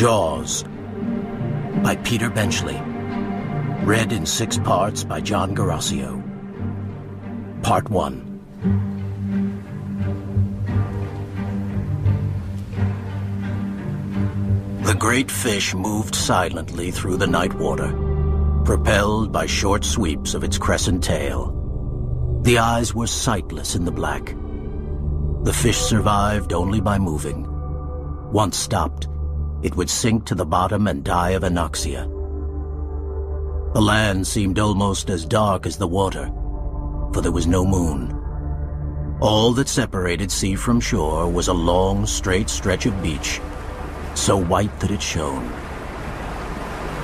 Jaws by Peter Benchley. Read in six parts by John Guerrasio. Part 1. The great fish moved silently through the night water, propelled by short sweeps of its crescent tail. The eyes were sightless in the black. The fish survived only by moving. Once stopped, it would sink to the bottom and die of anoxia. The land seemed almost as dark as the water, for there was no moon. All that separated sea from shore was a long, straight stretch of beach, so white that it shone.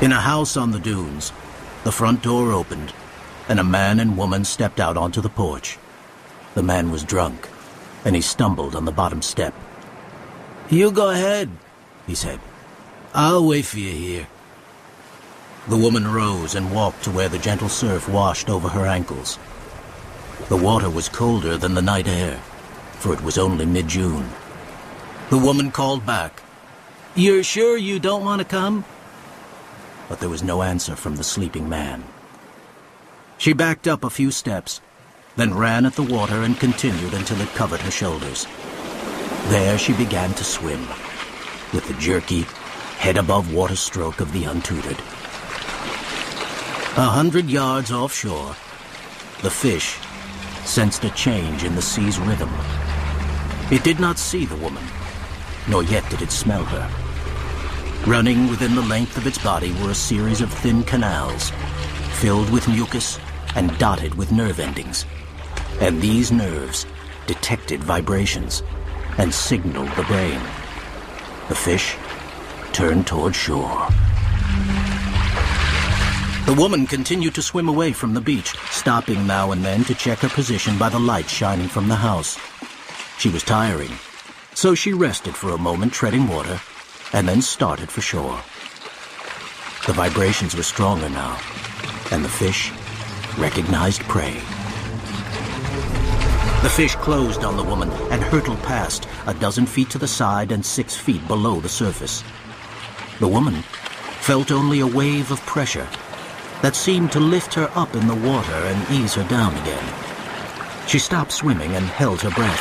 In a house on the dunes, the front door opened, and a man and woman stepped out onto the porch. The man was drunk, and he stumbled on the bottom step. You go ahead, he said. I'll wait for you here. The woman rose and walked to where the gentle surf washed over her ankles. The water was colder than the night air, for it was only mid-June. The woman called back. You're sure you don't want to come? But there was no answer from the sleeping man. She backed up a few steps, then ran at the water and continued until it covered her shoulders. There she began to swim, with the jerky, head above water stroke of the untutored. A hundred yards offshore, the fish sensed a change in the sea's rhythm. It did not see the woman, nor yet did it smell her. Running within the length of its body were a series of thin canals, filled with mucus and dotted with nerve endings. And these nerves detected vibrations and signaled the brain. The fish turned toward shore. The woman continued to swim away from the beach, stopping now and then to check her position by the light shining from the house. She was tiring, so she rested for a moment treading water and then started for shore. The vibrations were stronger now, and the fish recognized prey. The fish closed on the woman and hurtled past, a dozen feet to the side and six feet below the surface. The woman felt only a wave of pressure that seemed to lift her up in the water and ease her down again. She stopped swimming and held her breath.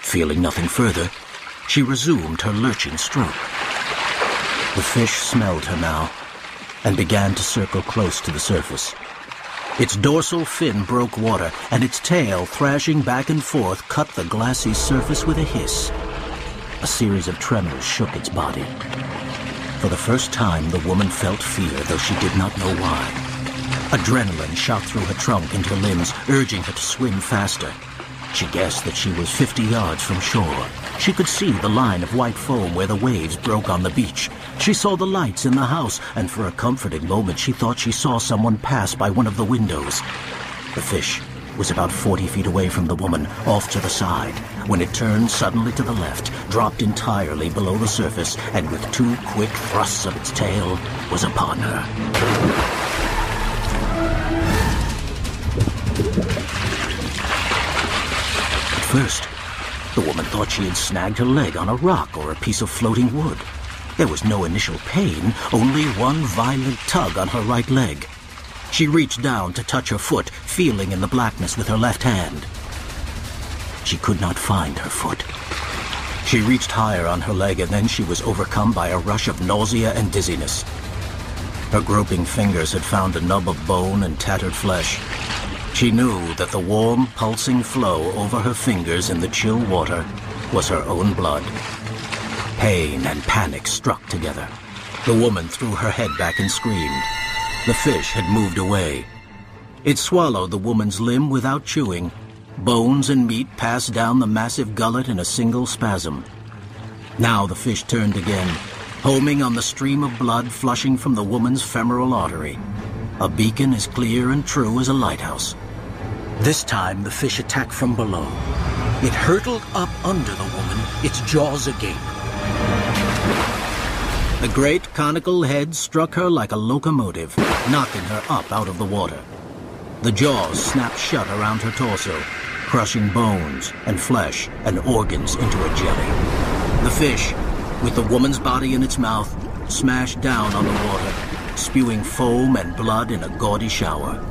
Feeling nothing further, she resumed her lurching stroke. The fish smelled her now and began to circle close to the surface. Its dorsal fin broke water, and its tail, thrashing back and forth, cut the glassy surface with a hiss. A series of tremors shook its body. For the first time, the woman felt fear, though she did not know why. Adrenaline shot through her trunk and her limbs, urging her to swim faster. She guessed that she was 50 yards from shore. She could see the line of white foam where the waves broke on the beach. She saw the lights in the house, and for a comforting moment she thought she saw someone pass by one of the windows. The fish was about 40 feet away from the woman, off to the side, when it turned suddenly to the left, dropped entirely below the surface, and with two quick thrusts of its tail, was upon her. At first, the woman thought she had snagged her leg on a rock or a piece of floating wood. There was no initial pain, only one violent tug on her right leg. She reached down to touch her foot, feeling in the blackness with her left hand. She could not find her foot. She reached higher on her leg, and then she was overcome by a rush of nausea and dizziness. Her groping fingers had found a nub of bone and tattered flesh. She knew that the warm, pulsing flow over her fingers in the chill water was her own blood. Pain and panic struck together. The woman threw her head back and screamed. The fish had moved away. It swallowed the woman's limb without chewing. Bones and meat passed down the massive gullet in a single spasm. Now the fish turned again, homing on the stream of blood flushing from the woman's femoral artery. A beacon as clear and true as a lighthouse. This time the fish attacked from below. It hurtled up under the woman, its jaws agape. The great conical head struck her like a locomotive, knocking her up out of the water. The jaws snapped shut around her torso, crushing bones and flesh and organs into a jelly. The fish, with the woman's body in its mouth, smashed down on the water, spewing foam and blood in a gaudy shower.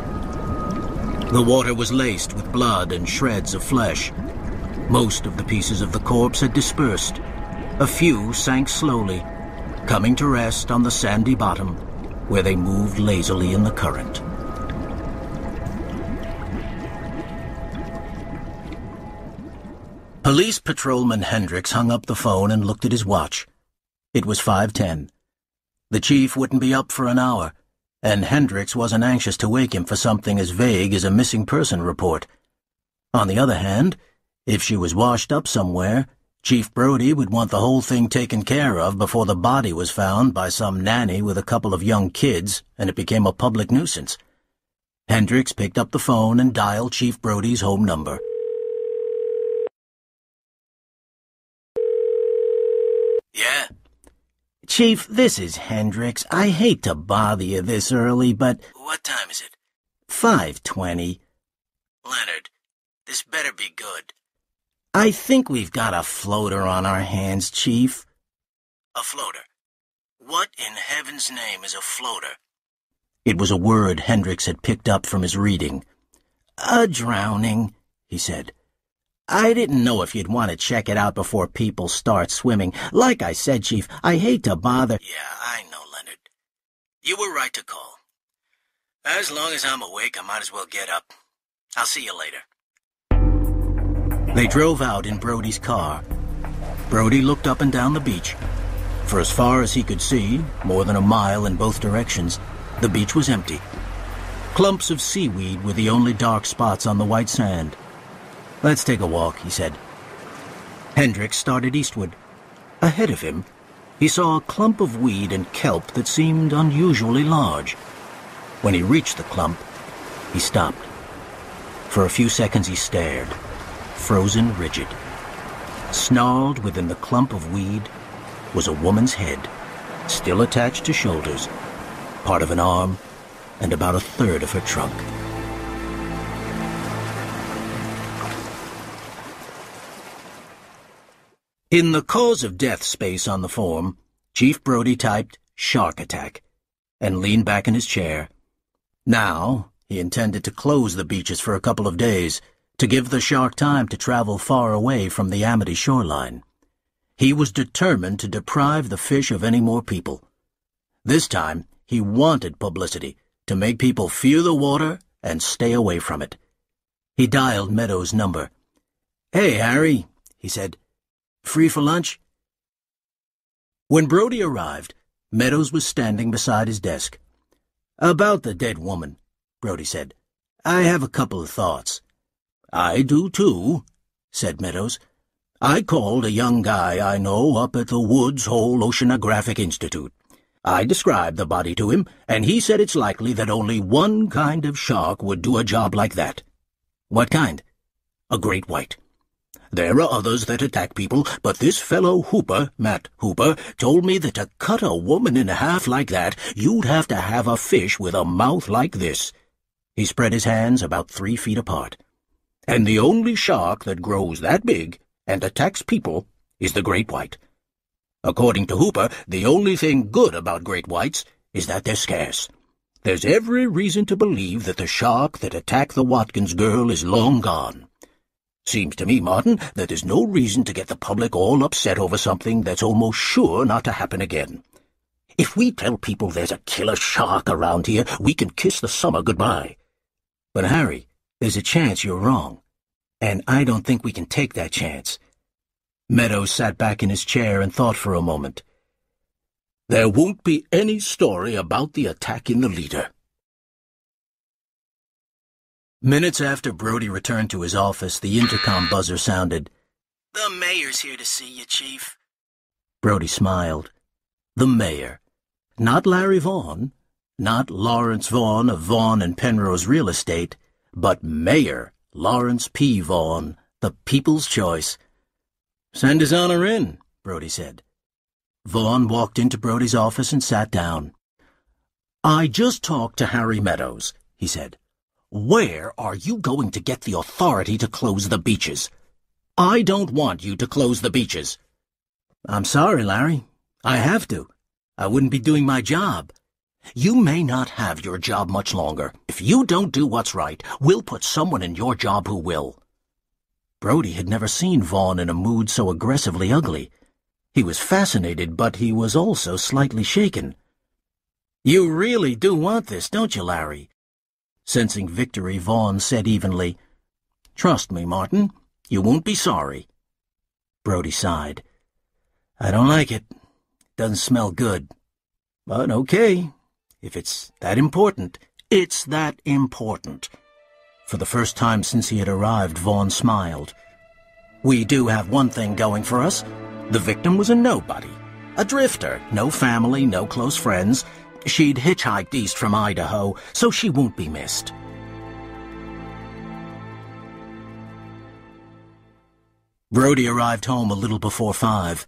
The water was laced with blood and shreds of flesh. Most of the pieces of the corpse had dispersed. A few sank slowly, coming to rest on the sandy bottom, where they moved lazily in the current. Police patrolman Hendricks hung up the phone and looked at his watch. It was 5.10. The chief wouldn't be up for an hour, and Hendricks wasn't anxious to wake him for something as vague as a missing person report. On the other hand, if she was washed up somewhere, Chief Brody would want the whole thing taken care of before the body was found by some nanny with a couple of young kids and it became a public nuisance. Hendricks picked up the phone and dialed Chief Brody's home number. Yeah? Chief, this is Hendricks. I hate to bother you this early, but... What time is it? 5.20. Leonard, this better be good. I think we've got a floater on our hands, Chief. A floater? What in heaven's name is a floater? It was a word Hendricks had picked up from his reading. A drowning, he said. I didn't know if you'd want to check it out before people start swimming. Like I said, Chief, I hate to bother... Yeah, I know, Leonard. You were right to call. As long as I'm awake, I might as well get up. I'll see you later. They drove out in Brody's car. Brody looked up and down the beach. For as far as he could see, more than a mile in both directions, the beach was empty. Clumps of seaweed were the only dark spots on the white sand. Let's take a walk, he said. Hendricks started eastward. Ahead of him, he saw a clump of weed and kelp that seemed unusually large. When he reached the clump, he stopped. For a few seconds he stared, frozen rigid. Snarled within the clump of weed was a woman's head, still attached to shoulders, part of an arm, and about a third of her trunk. In the cause of death space on the form, Chief Brody typed shark attack and leaned back in his chair. Now, he intended to close the beaches for a couple of days to give the shark time to travel far away from the Amity shoreline. He was determined to deprive the fish of any more people. This time, he wanted publicity to make people fear the water and stay away from it. He dialed Meadows' number. Hey, Harry, he said. Free for lunch? When Brody arrived, Meadows was standing beside his desk. About the dead woman, Brody said. I have a couple of thoughts. I do too, said Meadows. I called a young guy I know up at the Woods Hole Oceanographic Institute. I described the body to him, and he said it's likely that only one kind of shark would do a job like that. What kind? A great white. There are others that attack people, but this fellow Hooper, Matt Hooper, told me that to cut a woman in half like that, you'd have to have a fish with a mouth like this. He spread his hands about three feet apart. And the only shark that grows that big and attacks people is the great white. According to Hooper, the only thing good about great whites is that they're scarce. There's every reason to believe that the shark that attacked the Watkins girl is long gone. Seems to me, Martin, that there's no reason to get the public all upset over something that's almost sure not to happen again. If we tell people there's a killer shark around here, we can kiss the summer goodbye. But, Harry, there's a chance you're wrong. And I don't think we can take that chance. Meadows sat back in his chair and thought for a moment. There won't be any story about the attack in the leader. Minutes after Brody returned to his office, the intercom buzzer sounded. The mayor's here to see you, Chief. Brody smiled. The mayor. Not Larry Vaughn, not Lawrence Vaughn of Vaughn and Penrose Real Estate, but Mayor Lawrence P. Vaughn, the people's choice. Send his honor in, Brody said. Vaughn walked into Brody's office and sat down. I just talked to Harry Meadows, he said. Where are you going to get the authority to close the beaches? I don't want you to close the beaches. I'm sorry, Larry. I have to. I wouldn't be doing my job. You may not have your job much longer. If you don't do what's right, we'll put someone in your job who will. Brody had never seen Vaughn in a mood so aggressively ugly. He was fascinated, but he was also slightly shaken. You really do want this, don't you, Larry? Sensing victory, Vaughn said evenly, Trust me, Martin. You won't be sorry. Brody sighed. I don't like it. Doesn't smell good. But okay. If it's that important, it's that important. For the first time since he had arrived, Vaughn smiled. We do have one thing going for us. The victim was a nobody. A drifter. No family, no close friends. She'd hitchhiked east from Idaho, so she won't be missed. Brody arrived home a little before five.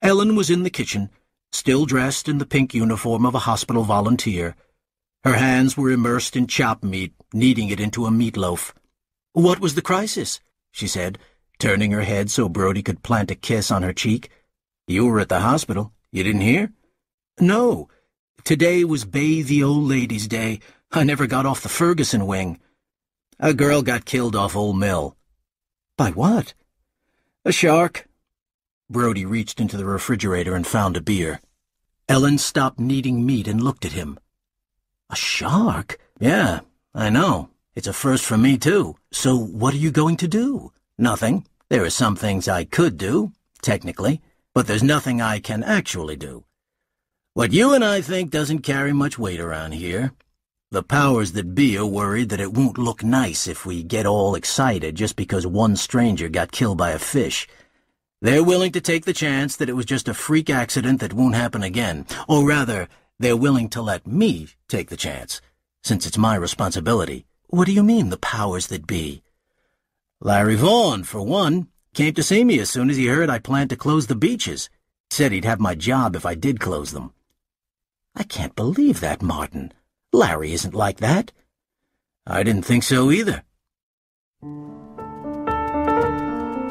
Ellen was in the kitchen, still dressed in the pink uniform of a hospital volunteer. Her hands were immersed in chop meat, kneading it into a meatloaf. What was the crisis? she said, turning her head so Brody could plant a kiss on her cheek. You were at the hospital. You didn't hear? No. Today was Bay the Old Ladies' Day. I never got off the Ferguson wing. A girl got killed off Old Mill. By what? A shark. Brody reached into the refrigerator and found a beer. Ellen stopped kneading meat and looked at him. A shark? Yeah, I know. It's a first for me, too. So what are you going to do? Nothing. There are some things I could do, technically, but there's nothing I can actually do. What you and I think doesn't carry much weight around here. The powers that be are worried that it won't look nice if we get all excited just because one stranger got killed by a fish. They're willing to take the chance that it was just a freak accident that won't happen again. Or rather, they're willing to let me take the chance, since it's my responsibility. What do you mean, the powers that be? Larry Vaughn, for one, came to see me as soon as he heard I planned to close the beaches. Said he'd have my job if I did close them. I can't believe that, Martin. Larry isn't like that. I didn't think so either.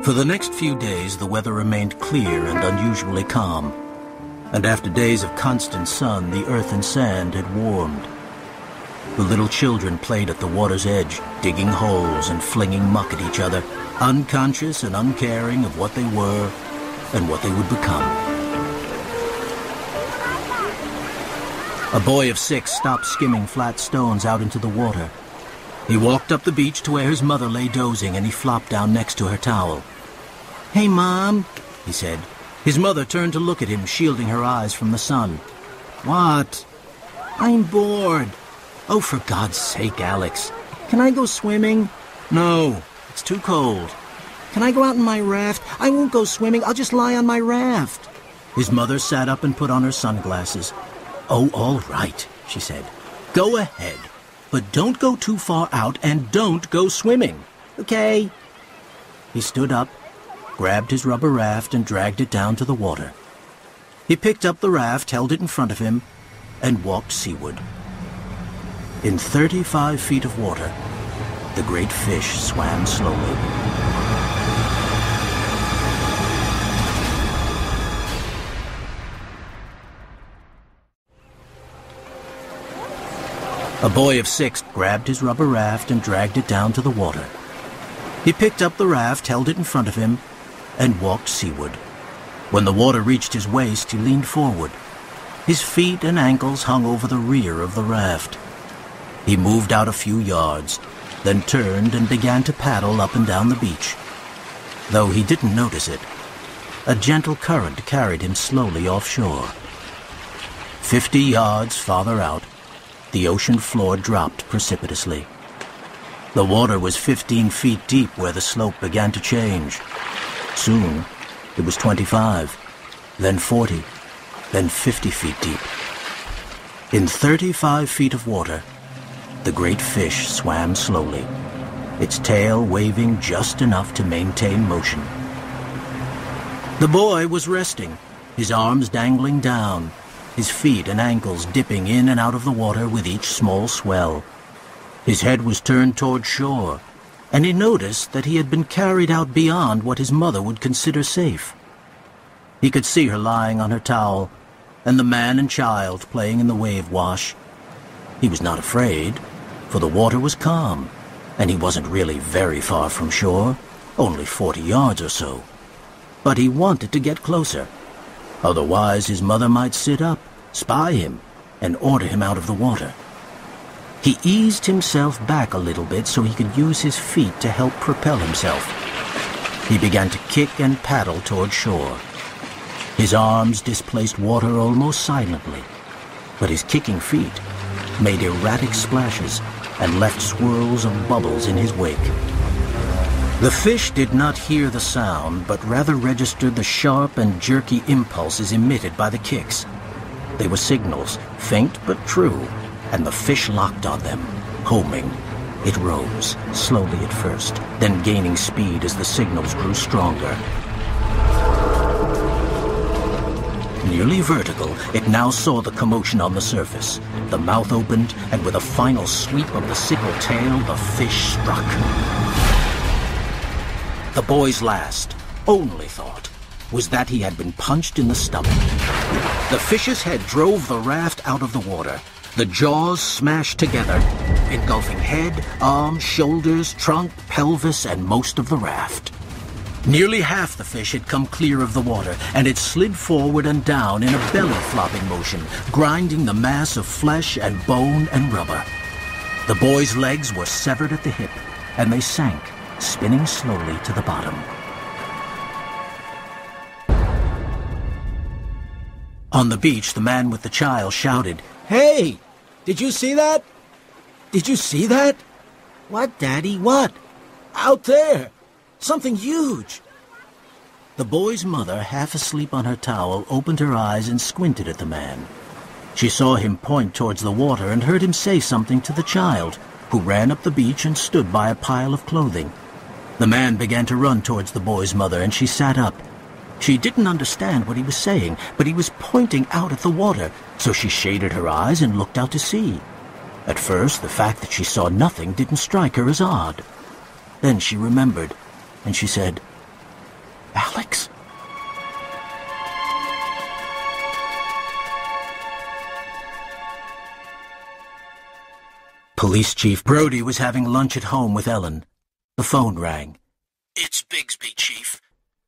For the next few days, the weather remained clear and unusually calm. And after days of constant sun, the earth and sand had warmed. The little children played at the water's edge, digging holes and flinging muck at each other, unconscious and uncaring of what they were and what they would become. A boy of six stopped skimming flat stones out into the water. He walked up the beach to where his mother lay dozing and he flopped down next to her towel. Hey, Mom, he said. His mother turned to look at him, shielding her eyes from the sun. What? I'm bored. Oh, for God's sake, Alex. Can I go swimming? No, it's too cold. Can I go out in my raft? I won't go swimming. I'll just lie on my raft. His mother sat up and put on her sunglasses. Oh, all right, she said. Go ahead. But don't go too far out and don't go swimming. Okay? He stood up grabbed his rubber raft and dragged it down to the water. He picked up the raft, held it in front of him, and walked seaward. In 35 feet of water, the great fish swam slowly. A boy of six grabbed his rubber raft and dragged it down to the water. He picked up the raft, held it in front of him, and walked seaward. When the water reached his waist, he leaned forward. His feet and ankles hung over the rear of the raft. He moved out a few yards, then turned and began to paddle up and down the beach. Though he didn't notice it, a gentle current carried him slowly offshore. Fifty yards farther out, the ocean floor dropped precipitously. The water was 15 feet deep where the slope began to change. Soon, it was 25, then 40, then 50 feet deep. In 35 feet of water, the great fish swam slowly, its tail waving just enough to maintain motion. The boy was resting, his arms dangling down, his feet and ankles dipping in and out of the water with each small swell. His head was turned toward shore, and he noticed that he had been carried out beyond what his mother would consider safe. He could see her lying on her towel, and the man and child playing in the wave wash. He was not afraid, for the water was calm, and he wasn't really very far from shore, only forty yards or so. But he wanted to get closer. Otherwise his mother might sit up, spy him, and order him out of the water. He eased himself back a little bit so he could use his feet to help propel himself. He began to kick and paddle toward shore. His arms displaced water almost silently, but his kicking feet made erratic splashes and left swirls of bubbles in his wake. The fish did not hear the sound, but rather registered the sharp and jerky impulses emitted by the kicks. They were signals, faint but true, and the fish locked on them, homing. It rose, slowly at first, then gaining speed as the signals grew stronger. Nearly vertical, it now saw the commotion on the surface. The mouth opened, and with a final sweep of the sickle tail, the fish struck. The boy's last, only thought, was that he had been punched in the stomach. The fish's head drove the raft out of the water, the jaws smashed together, engulfing head, arms, shoulders, trunk, pelvis, and most of the raft. Nearly half the fish had come clear of the water, and it slid forward and down in a belly-flopping motion, grinding the mass of flesh and bone and rubber. The boy's legs were severed at the hip, and they sank, spinning slowly to the bottom. On the beach, the man with the child shouted, Hey! Did you see that? Did you see that? What, Daddy? What? Out there! Something huge! The boy's mother, half asleep on her towel, opened her eyes and squinted at the man. She saw him point towards the water and heard him say something to the child, who ran up the beach and stood by a pile of clothing. The man began to run towards the boy's mother, and she sat up. She didn't understand what he was saying, but he was pointing out at the water, so she shaded her eyes and looked out to sea. At first, the fact that she saw nothing didn't strike her as odd. Then she remembered, and she said, Alex? Police Chief Brody was having lunch at home with Ellen. The phone rang. It's Bigsby, Chief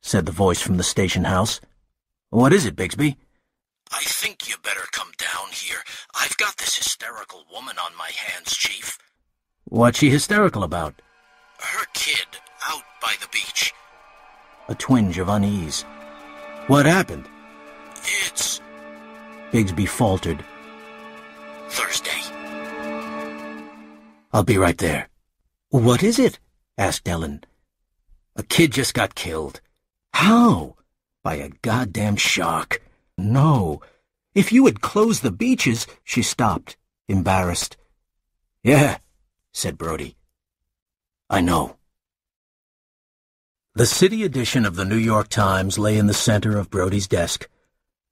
said the voice from the station house. What is it, Bigsby? I think you better come down here. I've got this hysterical woman on my hands, Chief. What's she hysterical about? Her kid, out by the beach. A twinge of unease. What happened? It's... Bigsby faltered. Thursday. I'll be right there. What is it? asked Ellen. A kid just got killed. How? By a goddamn shark. No. If you had closed the beaches... She stopped, embarrassed. Yeah, said Brody. I know. The city edition of the New York Times lay in the center of Brody's desk.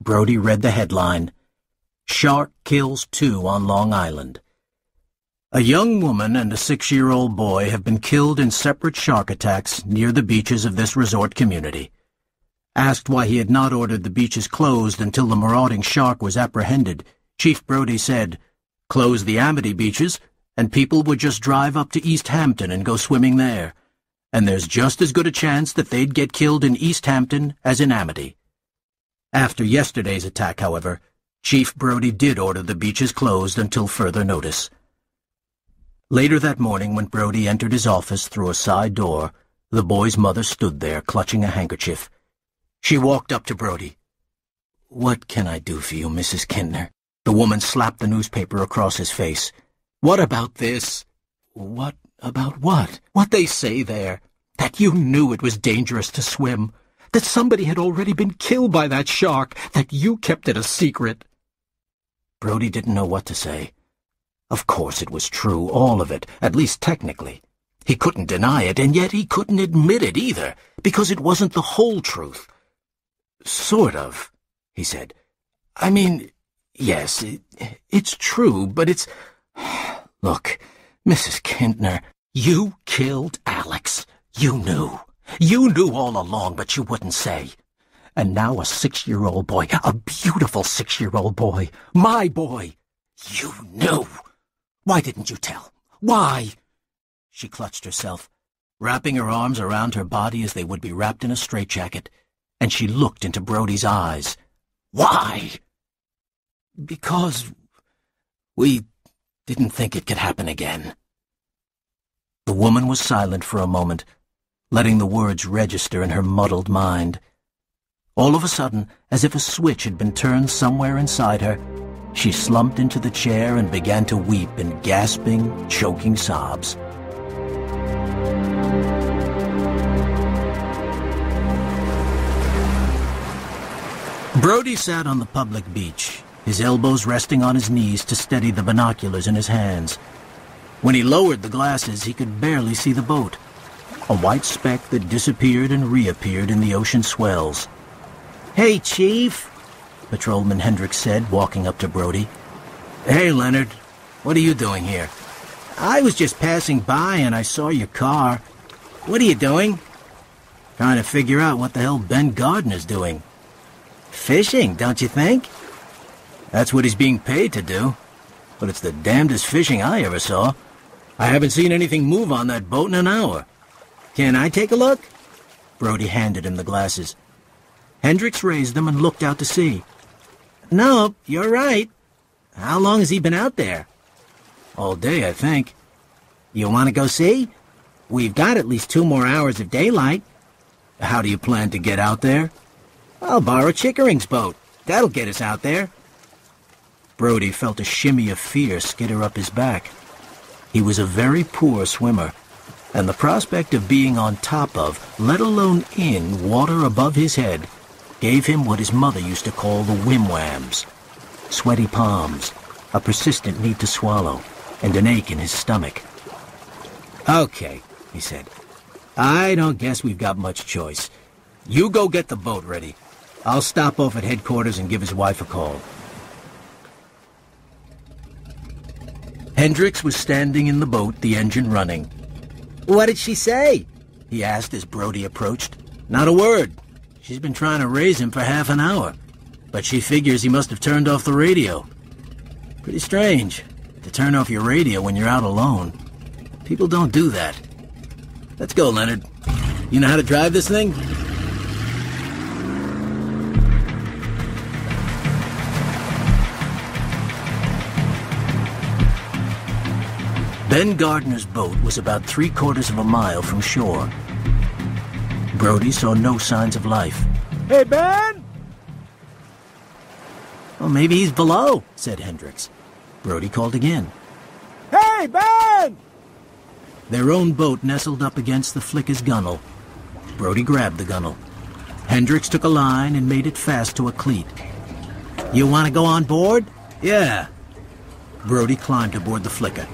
Brody read the headline, Shark Kills Two on Long Island. A young woman and a six-year-old boy have been killed in separate shark attacks near the beaches of this resort community. Asked why he had not ordered the beaches closed until the marauding shark was apprehended, Chief Brody said, Close the Amity beaches, and people would just drive up to East Hampton and go swimming there. And there's just as good a chance that they'd get killed in East Hampton as in Amity. After yesterday's attack, however, Chief Brody did order the beaches closed until further notice. Later that morning, when Brody entered his office through a side door, the boy's mother stood there, clutching a handkerchief. She walked up to Brody. What can I do for you, Mrs. Kintner? The woman slapped the newspaper across his face. What about this? What about what? What they say there. That you knew it was dangerous to swim. That somebody had already been killed by that shark. That you kept it a secret. Brody didn't know what to say. Of course it was true, all of it, at least technically. He couldn't deny it, and yet he couldn't admit it either, because it wasn't the whole truth. Sort of, he said. I mean, yes, it, it's true, but it's... Look, Mrs. Kintner, you killed Alex. You knew. You knew all along, but you wouldn't say. And now a six-year-old boy, a beautiful six-year-old boy, my boy. You knew. Why didn't you tell? Why? She clutched herself, wrapping her arms around her body as they would be wrapped in a straitjacket, and she looked into Brody's eyes. Why? Because we didn't think it could happen again. The woman was silent for a moment, letting the words register in her muddled mind. All of a sudden, as if a switch had been turned somewhere inside her, she slumped into the chair and began to weep in gasping, choking sobs. Brody sat on the public beach, his elbows resting on his knees to steady the binoculars in his hands. When he lowered the glasses, he could barely see the boat, a white speck that disappeared and reappeared in the ocean swells. Hey, Chief, Patrolman Hendricks said, walking up to Brody. Hey, Leonard. What are you doing here? I was just passing by and I saw your car. What are you doing? Trying to figure out what the hell Ben Gardner's doing. Fishing, don't you think? That's what he's being paid to do. But it's the damnedest fishing I ever saw. I haven't seen anything move on that boat in an hour. Can I take a look? Brody handed him the glasses. Hendricks raised them and looked out to sea. No, you're right. How long has he been out there? All day, I think. You want to go see? We've got at least two more hours of daylight. How do you plan to get out there? I'll borrow Chickering's boat. That'll get us out there. Brody felt a shimmy of fear skitter up his back. He was a very poor swimmer, and the prospect of being on top of, let alone in, water above his head gave him what his mother used to call the wimwams. Sweaty palms, a persistent need to swallow, and an ache in his stomach. Okay, he said. I don't guess we've got much choice. You go get the boat ready. I'll stop off at headquarters and give his wife a call. Hendricks was standing in the boat, the engine running. What did she say? He asked as Brody approached. Not a word. She's been trying to raise him for half an hour, but she figures he must have turned off the radio. Pretty strange, to turn off your radio when you're out alone. People don't do that. Let's go, Leonard. You know how to drive this thing? Ben Gardner's boat was about three quarters of a mile from shore. Brody saw no signs of life. Hey, Ben! Well, maybe he's below, said Hendricks. Brody called again. Hey, Ben! Their own boat nestled up against the Flicker's gunwale. Brody grabbed the gunwale. Hendricks took a line and made it fast to a cleat. You want to go on board? Yeah. Brody climbed aboard the Flicker.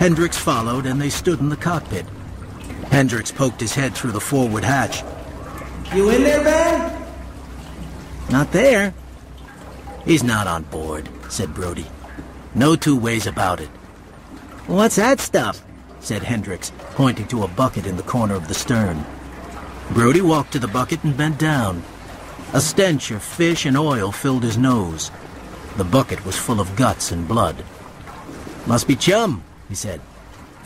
Hendricks followed, and they stood in the cockpit. Hendricks poked his head through the forward hatch. You in there, Ben? Not there. He's not on board, said Brody. No two ways about it. What's that stuff? said Hendricks, pointing to a bucket in the corner of the stern. Brody walked to the bucket and bent down. A stench of fish and oil filled his nose. The bucket was full of guts and blood. Must be chum, he said.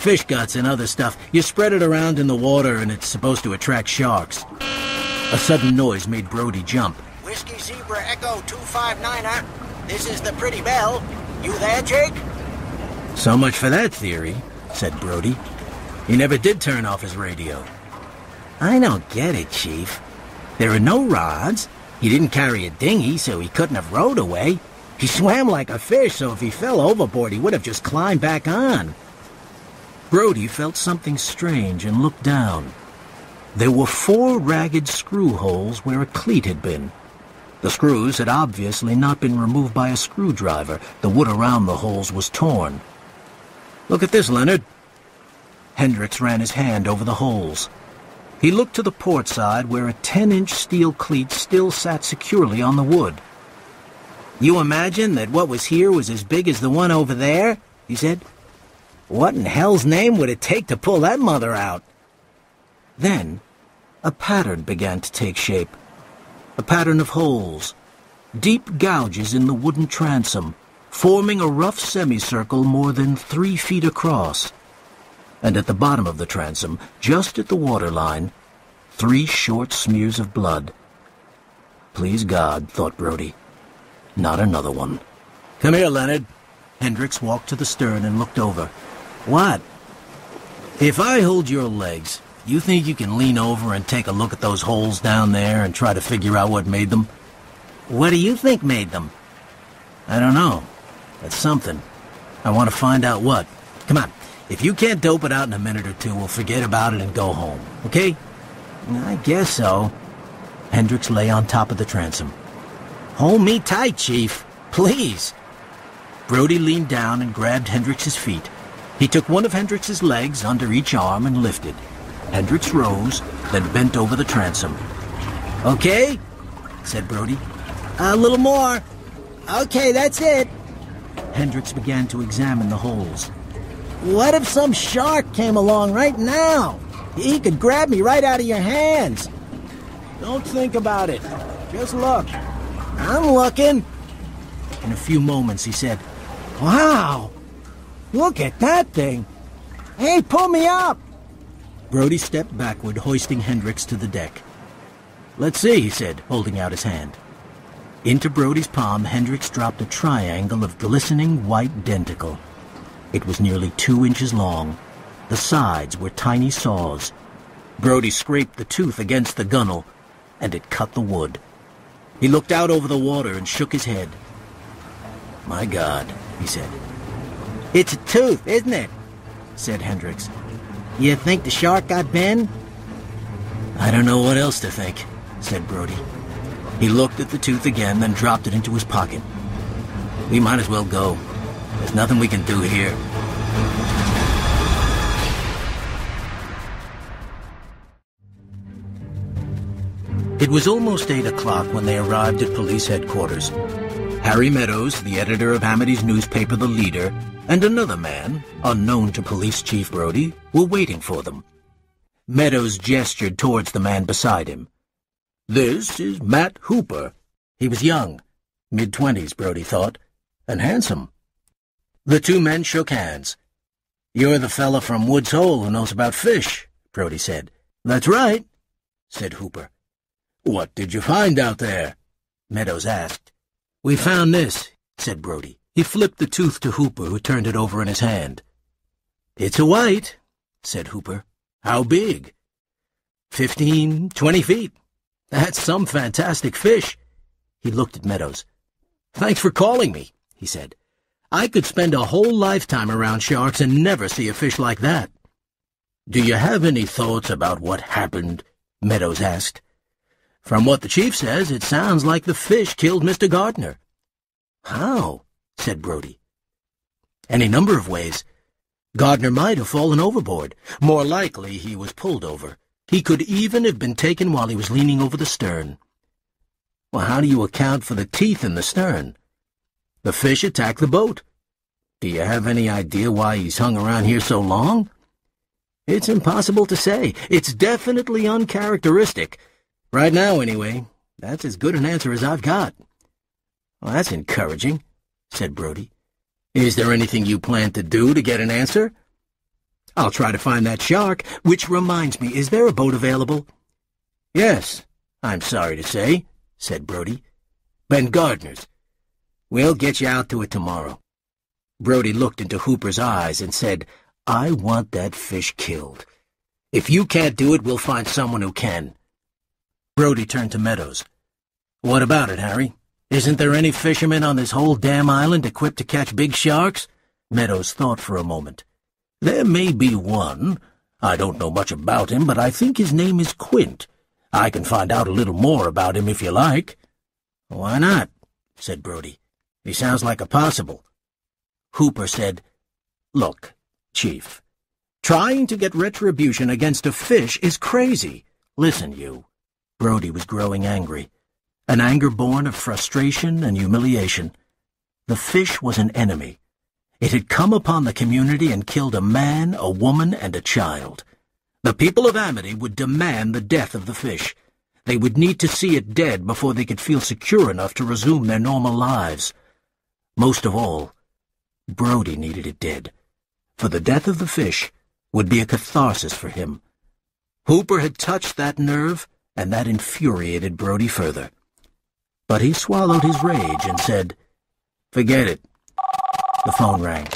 Fish guts and other stuff. You spread it around in the water and it's supposed to attract sharks. A sudden noise made Brody jump. Whiskey Zebra Echo 259er. Uh, this is the Pretty Bell. You there, Jake? So much for that theory, said Brody. He never did turn off his radio. I don't get it, Chief. There are no rods. He didn't carry a dinghy, so he couldn't have rowed away. He swam like a fish, so if he fell overboard, he would have just climbed back on. Brody felt something strange and looked down. There were four ragged screw holes where a cleat had been. The screws had obviously not been removed by a screwdriver. The wood around the holes was torn. Look at this, Leonard. Hendricks ran his hand over the holes. He looked to the port side where a 10-inch steel cleat still sat securely on the wood. You imagine that what was here was as big as the one over there? he said. What in hell's name would it take to pull that mother out? Then, a pattern began to take shape. a pattern of holes, deep gouges in the wooden transom, forming a rough semicircle more than three feet across. And at the bottom of the transom, just at the waterline, three short smears of blood. Please God, thought Brody. Not another one. Come here, Leonard. Hendricks walked to the stern and looked over. What? If I hold your legs, you think you can lean over and take a look at those holes down there and try to figure out what made them? What do you think made them? I don't know. That's something. I want to find out what. Come on. If you can't dope it out in a minute or two, we'll forget about it and go home. Okay? I guess so. Hendricks lay on top of the transom. Hold me tight, Chief. Please. Brody leaned down and grabbed Hendricks's feet. He took one of Hendricks's legs under each arm and lifted. Hendricks rose, then bent over the transom. Okay, said Brody. A little more. Okay, that's it. Hendricks began to examine the holes. What if some shark came along right now? He could grab me right out of your hands. Don't think about it. Just look. I'm looking. In a few moments, he said, Wow! Look at that thing. Hey, pull me up. Brody stepped backward, hoisting Hendricks to the deck. Let's see, he said, holding out his hand. Into Brody's palm, Hendricks dropped a triangle of glistening white denticle. It was nearly two inches long. The sides were tiny saws. Brody scraped the tooth against the gunwale, and it cut the wood. He looked out over the water and shook his head. My God, he said. It's a tooth, isn't it? said Hendricks. You think the shark got Ben? I don't know what else to think, said Brody. He looked at the tooth again, then dropped it into his pocket. We might as well go. There's nothing we can do here. It was almost 8 o'clock when they arrived at police headquarters. Harry Meadows, the editor of Amity's newspaper The Leader, and another man, unknown to Police Chief Brody, were waiting for them. Meadows gestured towards the man beside him. This is Matt Hooper. He was young, mid-twenties, Brody thought, and handsome. The two men shook hands. You're the fella from Woods Hole who knows about fish, Brody said. That's right, said Hooper. What did you find out there? Meadows asked. We found this, said Brody. He flipped the tooth to Hooper, who turned it over in his hand. It's a white, said Hooper. How big? Fifteen, twenty feet. That's some fantastic fish. He looked at Meadows. Thanks for calling me, he said. I could spend a whole lifetime around sharks and never see a fish like that. Do you have any thoughts about what happened? Meadows asked. From what the chief says, it sounds like the fish killed Mr. Gardner. How? said Brody. Any number of ways. Gardner might have fallen overboard. More likely, he was pulled over. He could even have been taken while he was leaning over the stern. Well, how do you account for the teeth in the stern? The fish attacked the boat. Do you have any idea why he's hung around here so long? It's impossible to say. It's definitely uncharacteristic. Right now, anyway, that's as good an answer as I've got. Well, that's encouraging, said Brody. Is there anything you plan to do to get an answer? I'll try to find that shark, which reminds me, is there a boat available? Yes, I'm sorry to say, said Brody. Ben Gardner's. We'll get you out to it tomorrow. Brody looked into Hooper's eyes and said, I want that fish killed. If you can't do it, we'll find someone who can. Brody turned to Meadows. What about it, Harry? Isn't there any fisherman on this whole damn island equipped to catch big sharks? Meadows thought for a moment. There may be one. I don't know much about him, but I think his name is Quint. I can find out a little more about him if you like. Why not? said Brody. He sounds like a possible. Hooper said, Look, Chief, trying to get retribution against a fish is crazy. Listen, you. Brody was growing angry, an anger born of frustration and humiliation. The fish was an enemy. It had come upon the community and killed a man, a woman, and a child. The people of Amity would demand the death of the fish. They would need to see it dead before they could feel secure enough to resume their normal lives. Most of all, Brody needed it dead, for the death of the fish would be a catharsis for him. Hooper had touched that nerve, and that infuriated Brody further. But he swallowed his rage and said, Forget it. The phone rang.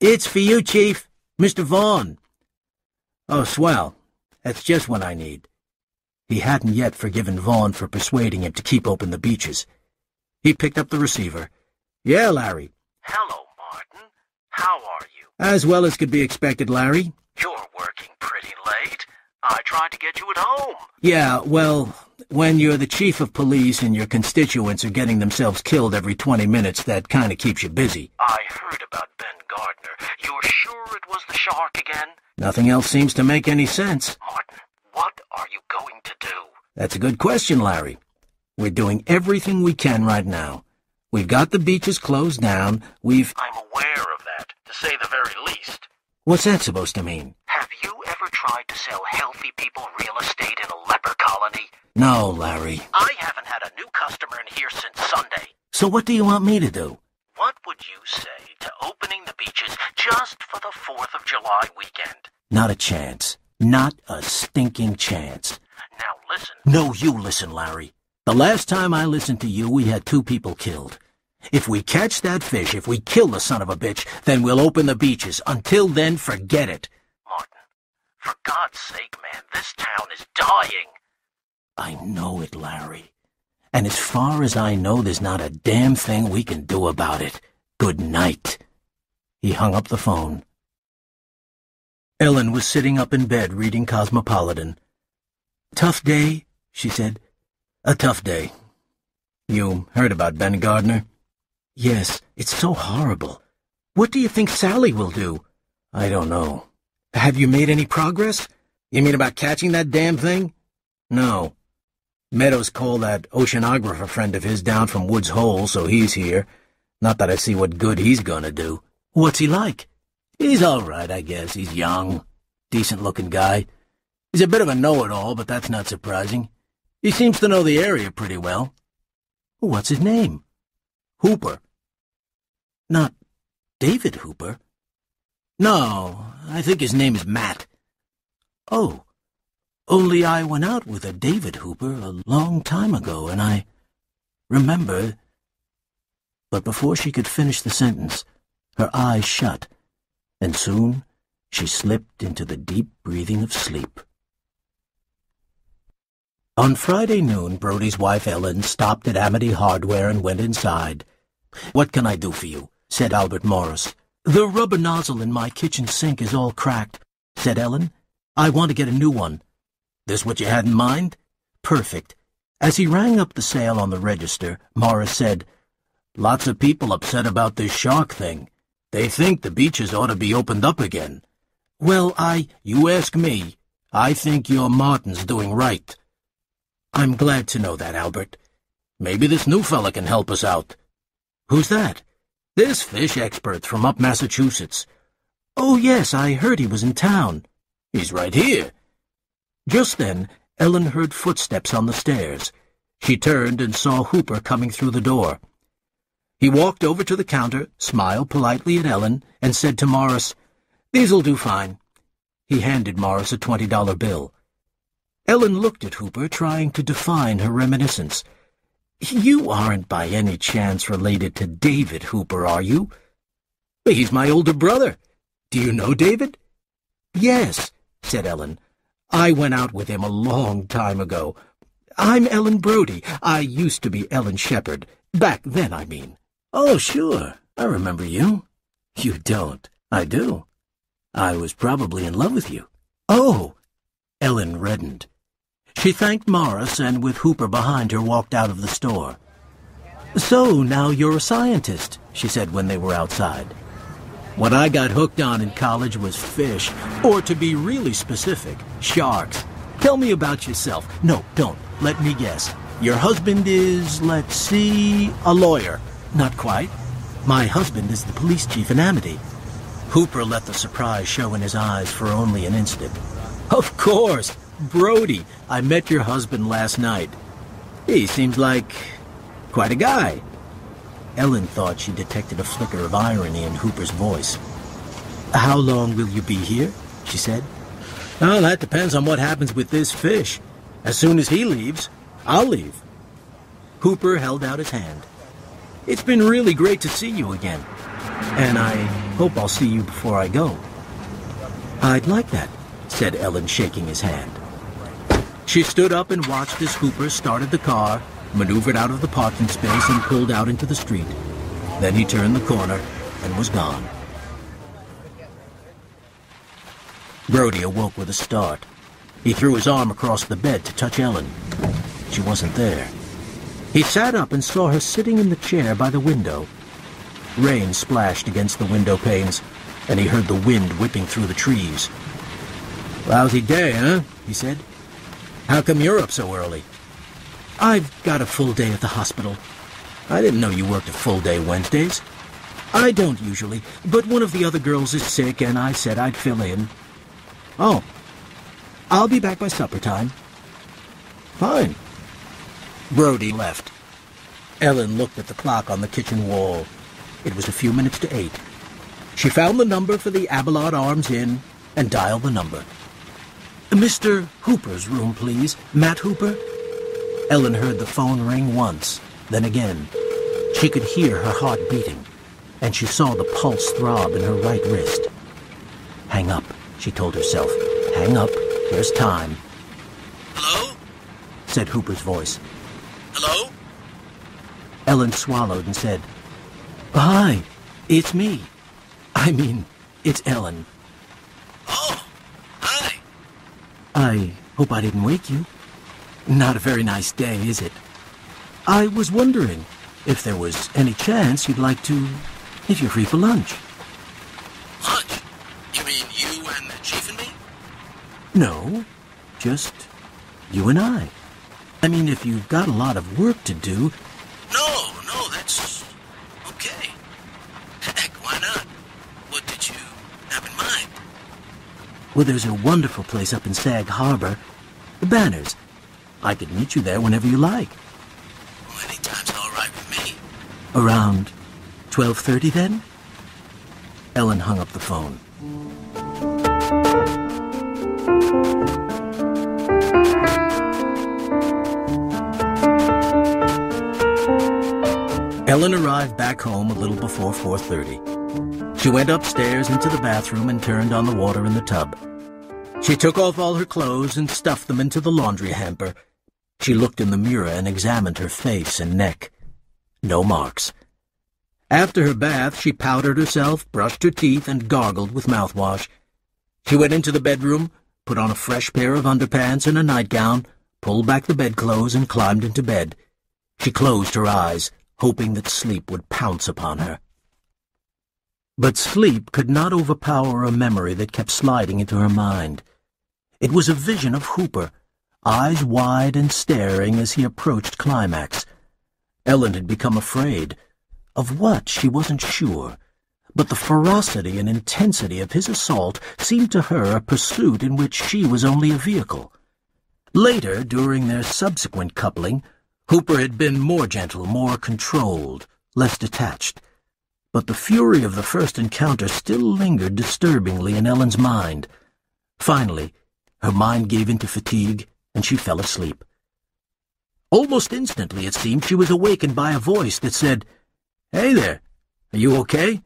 It's for you, Chief. Mr. Vaughn. Oh, swell. That's just what I need. He hadn't yet forgiven Vaughn for persuading him to keep open the beaches. He picked up the receiver. Yeah, Larry. Hello, Martin. How are you? As well as could be expected, Larry. You're working pretty late. I tried to get you at home. Yeah, well, when you're the chief of police and your constituents are getting themselves killed every 20 minutes, that kind of keeps you busy. I heard about Ben Gardner. You're sure it was the shark again? Nothing else seems to make any sense. Martin, what are you going to do? That's a good question, Larry. We're doing everything we can right now. We've got the beaches closed down. We've... I'm aware of that, to say the very least. What's that supposed to mean? Have you ever tried to sell healthy people real estate in a leper colony? No, Larry. I haven't had a new customer in here since Sunday. So what do you want me to do? What would you say to opening the beaches just for the 4th of July weekend? Not a chance. Not a stinking chance. Now listen. No, you listen, Larry. The last time I listened to you, we had two people killed. If we catch that fish, if we kill the son of a bitch, then we'll open the beaches. Until then, forget it. Martin, for God's sake, man, this town is dying. I know it, Larry. And as far as I know, there's not a damn thing we can do about it. Good night. He hung up the phone. Ellen was sitting up in bed reading Cosmopolitan. Tough day, she said. A tough day. You heard about Ben Gardner? Yes, it's so horrible. What do you think Sally will do? I don't know. Have you made any progress? You mean about catching that damn thing? No. Meadows called that oceanographer friend of his down from Woods Hole, so he's here. Not that I see what good he's gonna do. What's he like? He's all right, I guess. He's young. Decent-looking guy. He's a bit of a know-it-all, but that's not surprising. He seems to know the area pretty well. What's his name? Hooper. Not David Hooper? No, I think his name is Matt. Oh, only I went out with a David Hooper a long time ago, and I remember... But before she could finish the sentence, her eyes shut, and soon she slipped into the deep breathing of sleep. On Friday noon, Brody's wife Ellen stopped at Amity Hardware and went inside. What can I do for you? Said Albert Morris. The rubber nozzle in my kitchen sink is all cracked, said Ellen. I want to get a new one. This what you had in mind? Perfect. As he rang up the sale on the register, Morris said, Lots of people upset about this shark thing. They think the beaches ought to be opened up again. Well, I... You ask me. I think your Martin's doing right. I'm glad to know that, Albert. Maybe this new fella can help us out. Who's that? This fish expert from up Massachusetts. Oh, yes, I heard he was in town. He's right here. Just then, Ellen heard footsteps on the stairs. She turned and saw Hooper coming through the door. He walked over to the counter, smiled politely at Ellen, and said to Morris, These'll do fine. He handed Morris a twenty-dollar bill. Ellen looked at Hooper, trying to define her reminiscence. You aren't by any chance related to David Hooper, are you? He's my older brother. Do you know David? Yes, said Ellen. I went out with him a long time ago. I'm Ellen Brody. I used to be Ellen Shepard. Back then, I mean. Oh, sure. I remember you. You don't. I do. I was probably in love with you. Oh! Ellen reddened. She thanked Morris and with Hooper behind her walked out of the store. So now you're a scientist, she said when they were outside. What I got hooked on in college was fish, or to be really specific, sharks. Tell me about yourself. No, don't. Let me guess. Your husband is, let's see, a lawyer. Not quite. My husband is the police chief in Amity. Hooper let the surprise show in his eyes for only an instant. Of course. Brody, I met your husband last night. He seems like quite a guy. Ellen thought she detected a flicker of irony in Hooper's voice. How long will you be here? she said. Well, that depends on what happens with this fish. As soon as he leaves, I'll leave. Hooper held out his hand. It's been really great to see you again. And I hope I'll see you before I go. I'd like that, said Ellen, shaking his hand. She stood up and watched as Hooper started the car, maneuvered out of the parking space, and pulled out into the street. Then he turned the corner and was gone. Brody awoke with a start. He threw his arm across the bed to touch Ellen. She wasn't there. He sat up and saw her sitting in the chair by the window. Rain splashed against the window panes, and he heard the wind whipping through the trees. Lousy day, huh? he said. How come you're up so early? I've got a full day at the hospital. I didn't know you worked a full day Wednesdays. I don't usually, but one of the other girls is sick, and I said I'd fill in. Oh. I'll be back by supper time. Fine. Brody left. Ellen looked at the clock on the kitchen wall. It was a few minutes to eight. She found the number for the Abelard Arms Inn and dialed the number. Mr. Hooper's room, please. Matt Hooper? Ellen heard the phone ring once, then again. She could hear her heart beating, and she saw the pulse throb in her right wrist. Hang up, she told herself. Hang up. There's time. Hello? said Hooper's voice. Hello? Ellen swallowed and said, Hi, it's me. I mean, it's Ellen. Oh. I hope I didn't wake you. Not a very nice day, is it? I was wondering if there was any chance you'd like to, if you're free for lunch. Lunch? You mean you and the chief and me? No, just you and I. I mean, if you've got a lot of work to do, No, no, that's okay. Heck, why not? What did you have in mind? Well, there's a wonderful place up in Sag Harbor, the Banners. I could meet you there whenever you like. Well, anytime's all right with me. Around 12.30 then? Ellen hung up the phone. Ellen arrived back home a little before 4.30. She went upstairs into the bathroom and turned on the water in the tub. She took off all her clothes and stuffed them into the laundry hamper. She looked in the mirror and examined her face and neck. No marks. After her bath, she powdered herself, brushed her teeth, and gargled with mouthwash. She went into the bedroom, put on a fresh pair of underpants and a nightgown, pulled back the bedclothes, and climbed into bed. She closed her eyes, hoping that sleep would pounce upon her. But sleep could not overpower a memory that kept sliding into her mind. It was a vision of Hooper, eyes wide and staring as he approached climax. Ellen had become afraid. Of what, she wasn't sure. But the ferocity and intensity of his assault seemed to her a pursuit in which she was only a vehicle. Later, during their subsequent coupling, Hooper had been more gentle, more controlled, less detached. But the fury of the first encounter still lingered disturbingly in Ellen's mind. Finally, her mind gave in to fatigue, and she fell asleep. Almost instantly, it seemed, she was awakened by a voice that said, Hey there, are you okay?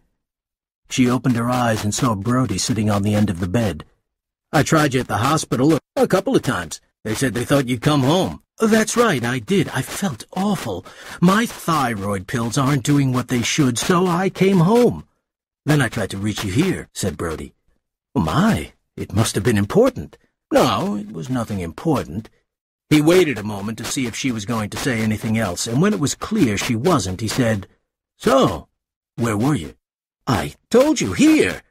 She opened her eyes and saw Brody sitting on the end of the bed. I tried you at the hospital a couple of times. They said they thought you'd come home. Oh, that's right, I did. I felt awful. My thyroid pills aren't doing what they should, so I came home. Then I tried to reach you here, said Brody. Oh, my, it must have been important. No, it was nothing important. He waited a moment to see if she was going to say anything else, and when it was clear she wasn't, he said, So, where were you? I told you, here.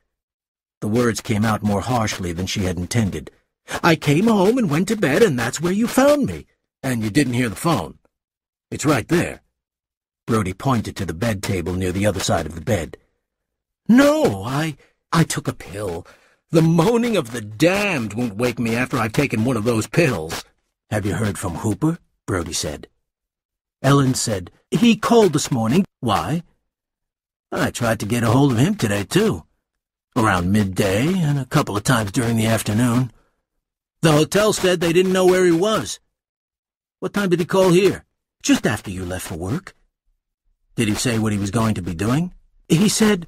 The words came out more harshly than she had intended. I came home and went to bed, and that's where you found me. And you didn't hear the phone. It's right there. Brody pointed to the bed table near the other side of the bed. No, I... I took a pill. The moaning of the damned won't wake me after I've taken one of those pills. Have you heard from Hooper? Brody said. Ellen said, He called this morning. Why? I tried to get a hold of him today, too. Around midday and a couple of times during the afternoon. The hotel said they didn't know where he was. What time did he call here? Just after you left for work. Did he say what he was going to be doing? He said...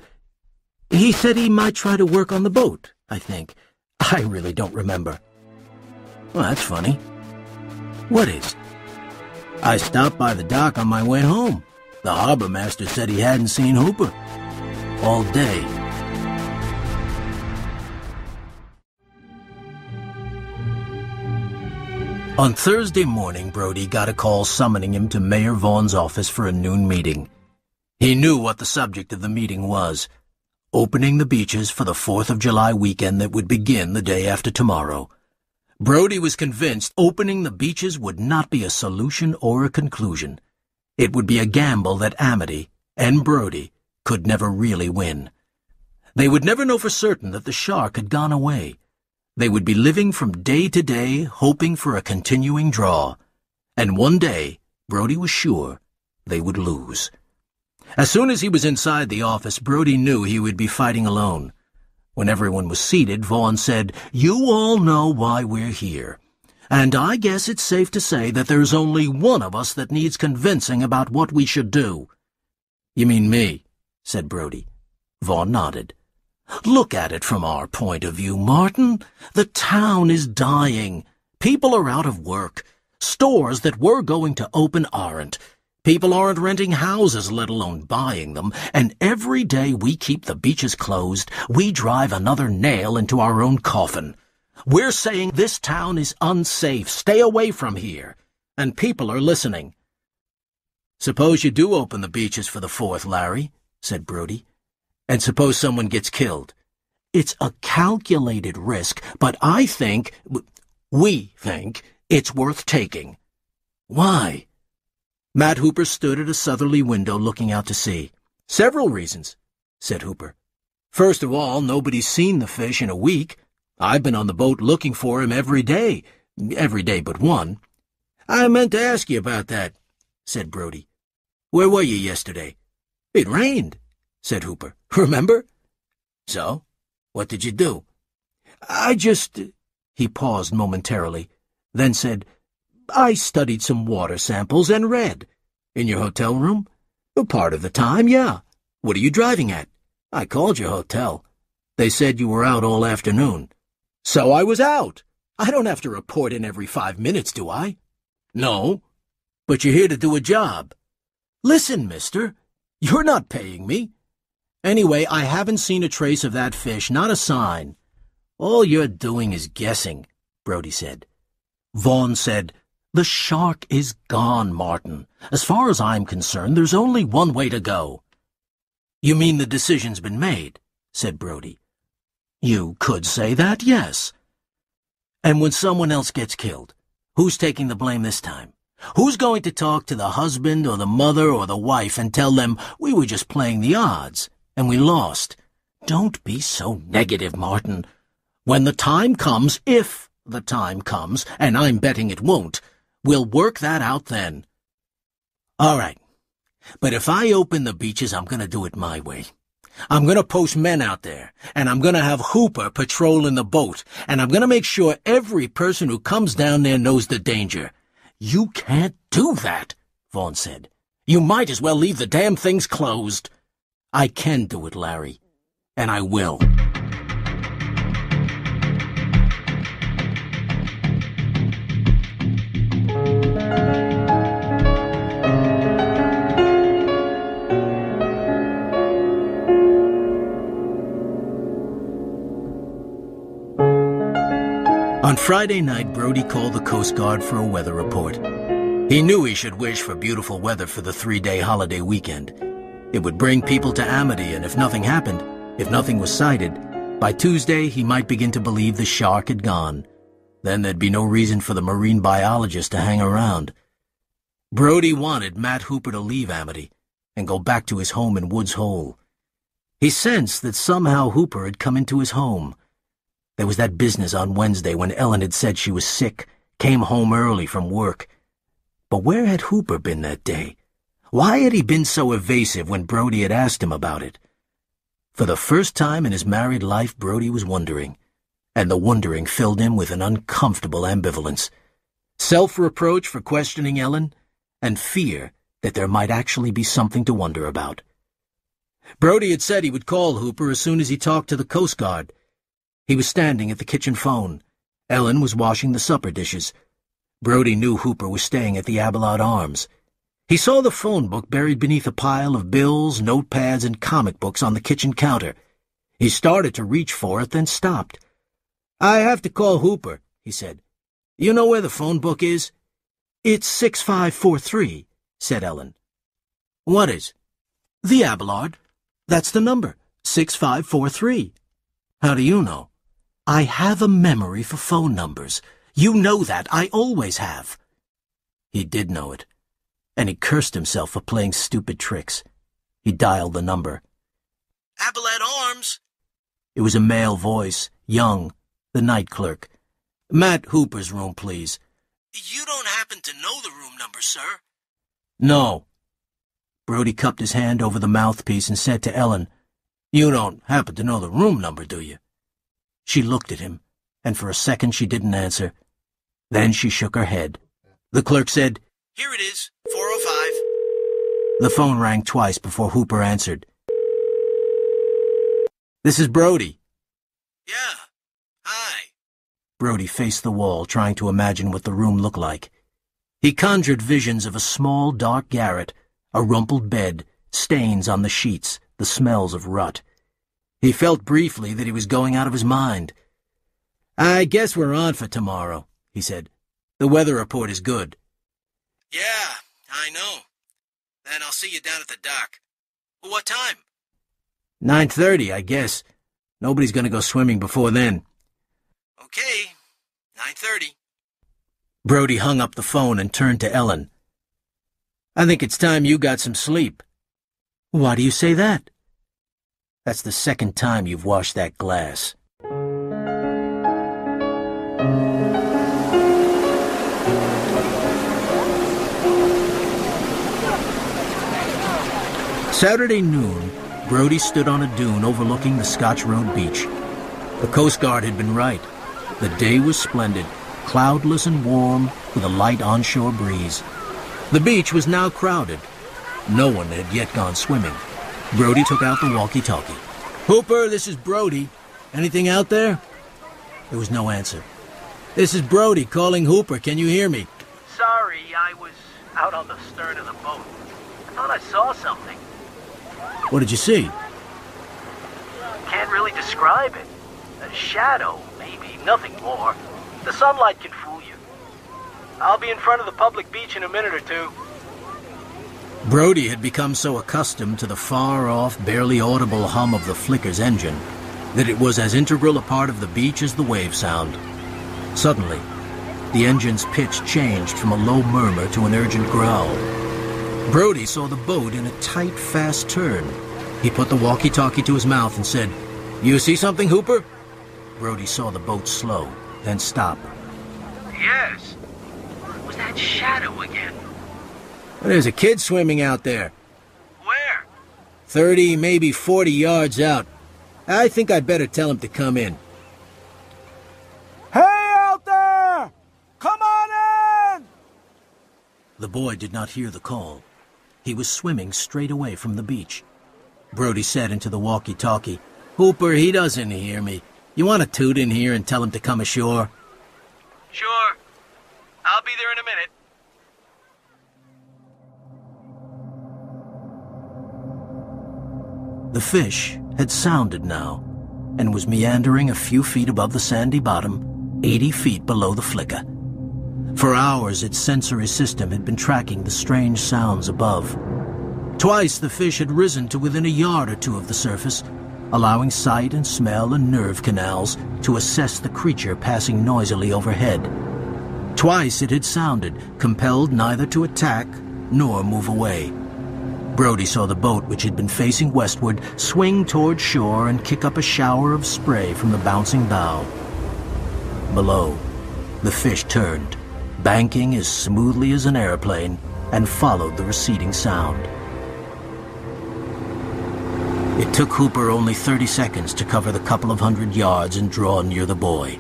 He said he might try to work on the boat, I think. I really don't remember. Well, that's funny. What is? I stopped by the dock on my way home. The harbor master said he hadn't seen Hooper. All day. On Thursday morning, Brody got a call summoning him to Mayor Vaughn's office for a noon meeting. He knew what the subject of the meeting was opening the beaches for the 4th of July weekend that would begin the day after tomorrow. Brody was convinced opening the beaches would not be a solution or a conclusion. It would be a gamble that Amity and Brody could never really win. They would never know for certain that the shark had gone away. They would be living from day to day, hoping for a continuing draw. And one day, Brody was sure, they would lose. As soon as he was inside the office, Brody knew he would be fighting alone. When everyone was seated, Vaughn said, You all know why we're here. And I guess it's safe to say that there's only one of us that needs convincing about what we should do. You mean me, said Brody. Vaughn nodded. Look at it from our point of view, Martin. The town is dying. People are out of work. Stores that were going to open aren't. People aren't renting houses, let alone buying them, and every day we keep the beaches closed, we drive another nail into our own coffin. We're saying this town is unsafe, stay away from here, and people are listening. Suppose you do open the beaches for the 4th, Larry, said Brody, and suppose someone gets killed. It's a calculated risk, but I think, we think, it's worth taking. Why? Matt Hooper stood at a southerly window looking out to sea. Several reasons, said Hooper. First of all, nobody's seen the fish in a week. I've been on the boat looking for him every day. Every day but one. I meant to ask you about that, said Brody. Where were you yesterday? It rained, said Hooper. Remember? So? What did you do? I just... He paused momentarily, then said, I studied some water samples and read. In your hotel room? A part of the time, yeah. What are you driving at? I called your hotel. They said you were out all afternoon. So I was out. I don't have to report in every five minutes, do I? No. But you're here to do a job. Listen, mister. You're not paying me. Anyway, I haven't seen a trace of that fish, not a sign. All you're doing is guessing, Brody said. Vaughn said, the shark is gone, Martin. As far as I'm concerned, there's only one way to go. You mean the decision's been made, said Brody. You could say that, yes. And when someone else gets killed, who's taking the blame this time? Who's going to talk to the husband or the mother or the wife and tell them we were just playing the odds and we lost? Don't be so negative, Martin. When the time comes, if the time comes, and I'm betting it won't, We'll work that out then. All right. But if I open the beaches, I'm going to do it my way. I'm going to post men out there, and I'm going to have Hooper patrol in the boat, and I'm going to make sure every person who comes down there knows the danger. You can't do that, Vaughn said. You might as well leave the damn things closed. I can do it, Larry, and I will. On Friday night, Brody called the Coast Guard for a weather report. He knew he should wish for beautiful weather for the three-day holiday weekend. It would bring people to Amity, and if nothing happened, if nothing was sighted, by Tuesday he might begin to believe the shark had gone. Then there'd be no reason for the marine biologist to hang around. Brody wanted Matt Hooper to leave Amity and go back to his home in Woods Hole. He sensed that somehow Hooper had come into his home, There was that business on Wednesday when Ellen had said she was sick, came home early from work. But where had Hooper been that day? Why had he been so evasive when Brody had asked him about it? For the first time in his married life, Brody was wondering, and the wondering filled him with an uncomfortable ambivalence. Self-reproach for questioning Ellen, and fear that there might actually be something to wonder about. Brody had said he would call Hooper as soon as he talked to the Coast Guard. He was standing at the kitchen phone. Ellen was washing the supper dishes. Brody knew Hooper was staying at the Abelard Arms. He saw the phone book buried beneath a pile of bills, notepads, and comic books on the kitchen counter. He started to reach for it, then stopped. I have to call Hooper, he said. You know where the phone book is? It's 6543, said Ellen. What is? The Abelard. That's the number, 6543. How do you know? I have a memory for phone numbers. You know that. I always have. He did know it and he cursed himself for playing stupid tricks. He dialed the number. Abelard Arms? It was a male voice, young, the night clerk. Matt Hooper's room, please. You don't happen to know the room number, sir? No. Brody cupped his hand over the mouthpiece and said to Ellen, You don't happen to know the room number, do you? She looked at him, and for a second she didn't answer. Then she shook her head. The clerk said, Here it is. 405. The phone rang twice before Hooper answered. This is Brody. Yeah. Hi. Brody faced the wall, trying to imagine what the room looked like. He conjured visions of a small, dark garret, a rumpled bed, stains on the sheets, the smells of rut. He felt briefly that he was going out of his mind. I guess we're on for tomorrow, he said. The weather report is good. Yeah, I know. Then I'll see you down at the dock. What time? 9.30, I guess. Nobody's gonna go swimming before then. Okay, 9.30. Brody hung up the phone and turned to Ellen. I think it's time you got some sleep. Why do you say that? That's the second time you've washed that glass. Saturday noon, Brody stood on a dune overlooking the Scotch Road beach. The Coast Guard had been right. The day was splendid, cloudless and warm, with a light onshore breeze. The beach was now crowded. No one had yet gone swimming. Brody took out the walkie-talkie. Hooper, this is Brody. Anything out there? There was no answer. This is Brody calling Hooper. Can you hear me? Sorry, I was out on the stern of the boat. I thought I saw something. What did you see? Can't really describe it. A shadow, maybe, nothing more. The sunlight can fool you. I'll be in front of the public beach in a minute or two. Brody had become so accustomed to the far-off, barely audible hum of the Flicker's engine that it was as integral a part of the beach as the wave sound. Suddenly, the engine's pitch changed from a low murmur to an urgent growl. Brody saw the boat in a tight, fast turn. He put the walkie-talkie to his mouth and said, You see something, Hooper? Brody saw the boat slow, then stop. Yes. What was that shadow again? There's a kid swimming out there. Where? Thirty, maybe forty yards out. I think I'd better tell him to come in. Hey out there! Come on in! The boy did not hear the call. He was swimming straight away from the beach. Brody said into the walkie-talkie, Hooper, he doesn't hear me. You want to toot in here and tell him to come ashore? Sure. I'll be there in a minute. The fish had sounded now and was meandering a few feet above the sandy bottom, 80 feet below the flicker. For hours, its sensory system had been tracking the strange sounds above. Twice the fish had risen to within a yard or two of the surface, allowing sight and smell and nerve canals to assess the creature passing noisily overhead. Twice it had sounded, compelled neither to attack nor move away. Brody saw the boat, which had been facing westward, swing toward shore and kick up a shower of spray from the bouncing bow. below. The fish turned, banking as smoothly as an airplane, and followed the receding sound. It took Hooper only 30 seconds to cover the couple of hundred yards and draw near the boy.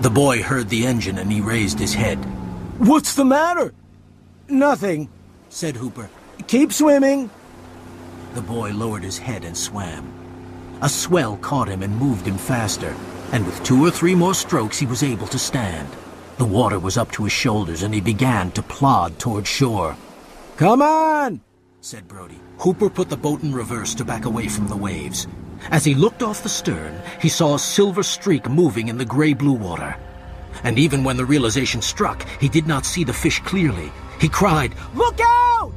The boy heard the engine and he raised his head. What's the matter? Nothing, said Hooper. Keep swimming. The boy lowered his head and swam. A swell caught him and moved him faster, and with two or three more strokes he was able to stand. The water was up to his shoulders and he began to plod toward shore. Come on, said Brody. Hooper put the boat in reverse to back away from the waves. As he looked off the stern, he saw a silver streak moving in the gray-blue water. And even when the realization struck, he did not see the fish clearly. He cried, Look out!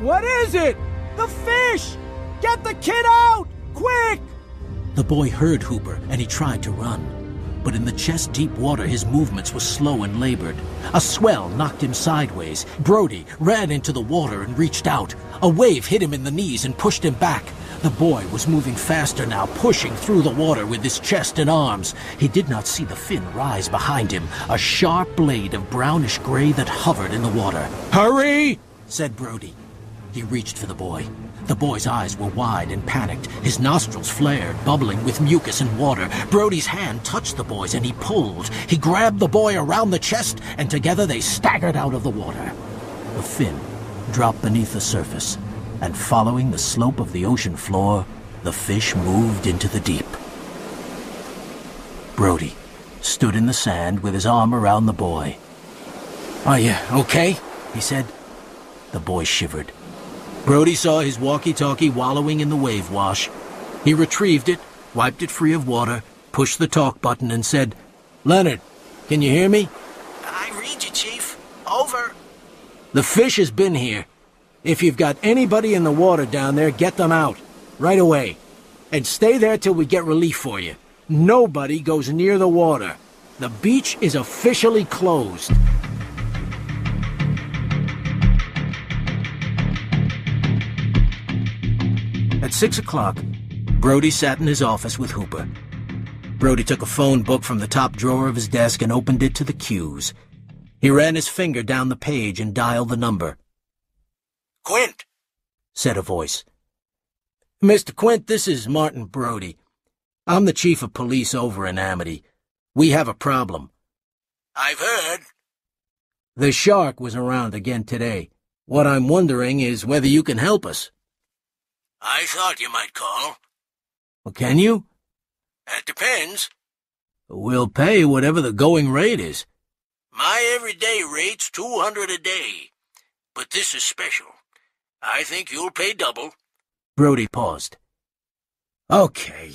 What is it? The fish! Get the kid out! Quick! The boy heard Hooper, and he tried to run. But in the chest-deep water, his movements were slow and labored. A swell knocked him sideways. Brody ran into the water and reached out. A wave hit him in the knees and pushed him back. The boy was moving faster now, pushing through the water with his chest and arms. He did not see the fin rise behind him, a sharp blade of brownish gray that hovered in the water. Hurry! said Brody. He reached for the boy. The boy's eyes were wide and panicked. His nostrils flared, bubbling with mucus and water. Brody's hand touched the boy's and he pulled. He grabbed the boy around the chest, and together they staggered out of the water. The fin dropped beneath the surface, and following the slope of the ocean floor, the fish moved into the deep. Brody stood in the sand with his arm around the boy. Are you okay? he said. The boy shivered. Brody saw his walkie-talkie wallowing in the wave wash. He retrieved it, wiped it free of water, pushed the talk button, and said, Leonard, can you hear me? I read you, Chief. Over. The fish has been here. If you've got anybody in the water down there, get them out. Right away. And stay there till we get relief for you. Nobody goes near the water. The beach is officially closed. At six o'clock, Brody sat in his office with Hooper. Brody took a phone book from the top drawer of his desk and opened it to the Q's. He ran his finger down the page and dialed the number. Quint, said a voice. Mr. Quint, this is Martin Brody. I'm the chief of police over in Amity. We have a problem. I've heard. The shark was around again today. What I'm wondering is whether you can help us. I thought you might call. Well, can you? That depends. We'll pay whatever the going rate is. My everyday rate's two hundred a day. But this is special. I think you'll pay double. Brody paused. Okay,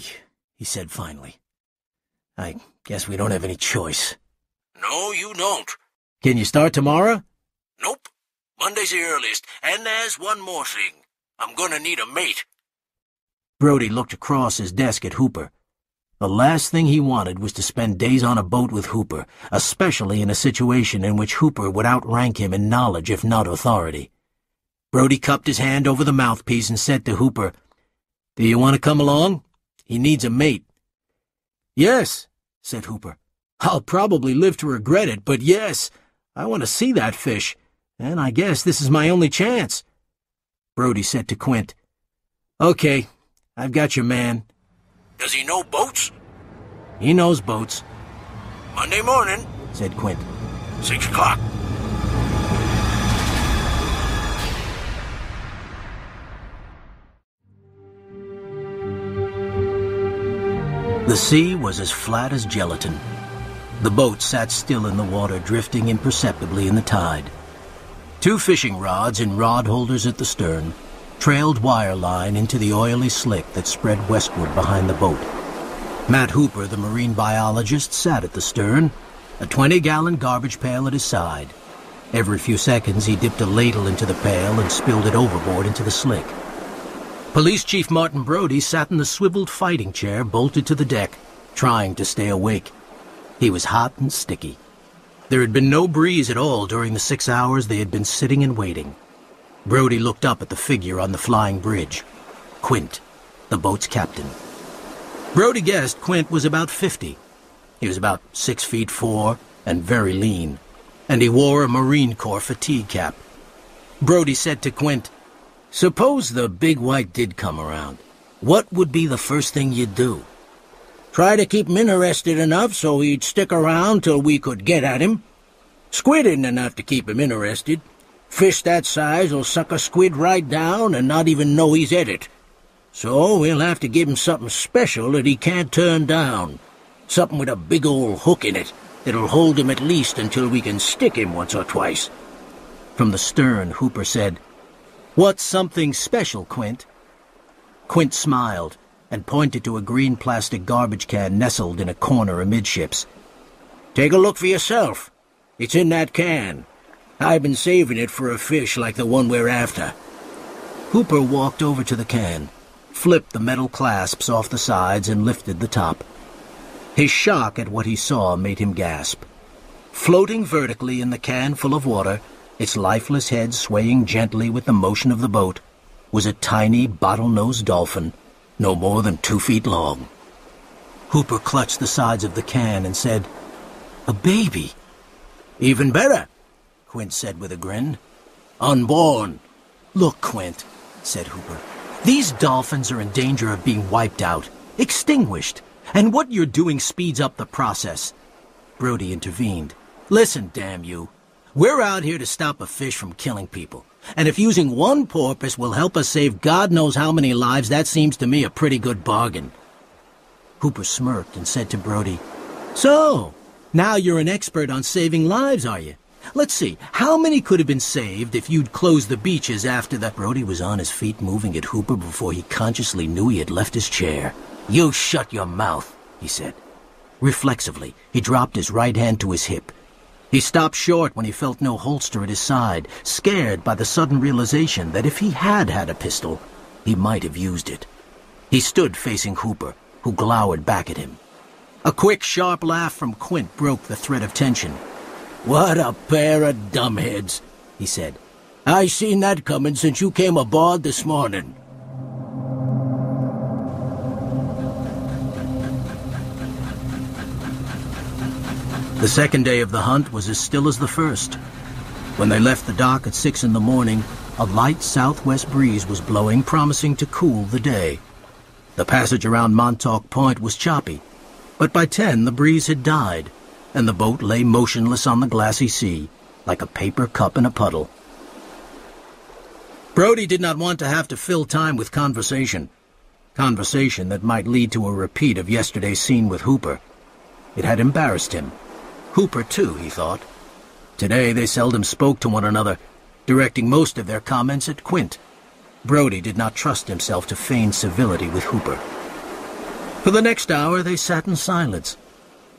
he said finally. I guess we don't have any choice. No, you don't. Can you start tomorrow? Nope. Monday's the earliest. And there's one more thing. I'm gonna need a mate. Brody looked across his desk at Hooper. The last thing he wanted was to spend days on a boat with Hooper, especially in a situation in which Hooper would outrank him in knowledge if not authority. Brody cupped his hand over the mouthpiece and said to Hooper, Do you want to come along? He needs a mate. Yes, said Hooper. I'll probably live to regret it, but yes, I want to see that fish, and I guess this is my only chance. Brody said to Quint, Okay, I've got your man. Does he know boats? He knows boats, Monday morning, said Quint. six o'clock. The sea was as flat as gelatin. The boat sat still in the water, drifting imperceptibly in the tide. Two fishing rods in rod holders at the stern trailed wire line into the oily slick that spread westward behind the boat. Matt Hooper, the marine biologist, sat at the stern, a 20-gallon garbage pail at his side. Every few seconds he dipped a ladle into the pail and spilled it overboard into the slick. Police Chief Martin Brody sat in the swiveled fighting chair bolted to the deck, trying to stay awake. He was hot and sticky. There had been no breeze at all during the six hours they had been sitting and waiting. Brody looked up at the figure on the flying bridge. Quint, the boat's captain. Brody guessed Quint was about fifty. He was about six feet four and very lean, and he wore a Marine Corps fatigue cap. Brody said to Quint, Suppose the big white did come around. What would be the first thing you'd do? Try to keep him interested enough so he'd stick around till we could get at him. Squid isn't enough to keep him interested. Fish that size will suck a squid right down and not even know he's at it. So we'll have to give him something special that he can't turn down. Something with a big old hook in it that'll hold him at least until we can stick him once or twice. From the stern, Hooper said, What's something special, Quint? Quint smiled and pointed to a green plastic garbage can nestled in a corner amidships. Take a look for yourself. It's in that can. I've been saving it for a fish like the one we're after. Hooper walked over to the can, flipped the metal clasps off the sides, and lifted the top. His shock at what he saw made him gasp. Floating vertically in the can full of water, its lifeless head swaying gently with the motion of the boat, was a tiny bottlenose dolphin no more than two feet long. Hooper clutched the sides of the can and said, A baby. Even better, Quint said with a grin. Unborn. Look, Quint, said Hooper. These dolphins are in danger of being wiped out, extinguished, and what you're doing speeds up the process. Brody intervened. Listen, damn you. We're out here to stop a fish from killing people. And if using one porpoise will help us save God knows how many lives, that seems to me a pretty good bargain. Hooper smirked and said to Brody, So, now you're an expert on saving lives, are you? Let's see, how many could have been saved if you'd closed the beaches after the... Brody was on his feet moving at Hooper before he consciously knew he had left his chair. You shut your mouth, he said. Reflexively, he dropped his right hand to his hip. He stopped short when he felt no holster at his side, scared by the sudden realization that if he had had a pistol, he might have used it. He stood facing Hooper, who glowered back at him. A quick, sharp laugh from Quint broke the thread of tension. What a pair of dumbheads, he said. I seen that coming since you came aboard this morning. The second day of the hunt was as still as the first. When they left the dock at six in the morning, a light southwest breeze was blowing, promising to cool the day. The passage around Montauk Point was choppy, but by ten the breeze had died, and the boat lay motionless on the glassy sea, like a paper cup in a puddle. Brody did not want to have to fill time with conversation. Conversation that might lead to a repeat of yesterday's scene with Hooper. It had embarrassed him. Hooper, too, he thought. Today they seldom spoke to one another, directing most of their comments at Quint. Brody did not trust himself to feign civility with Hooper. For the next hour they sat in silence.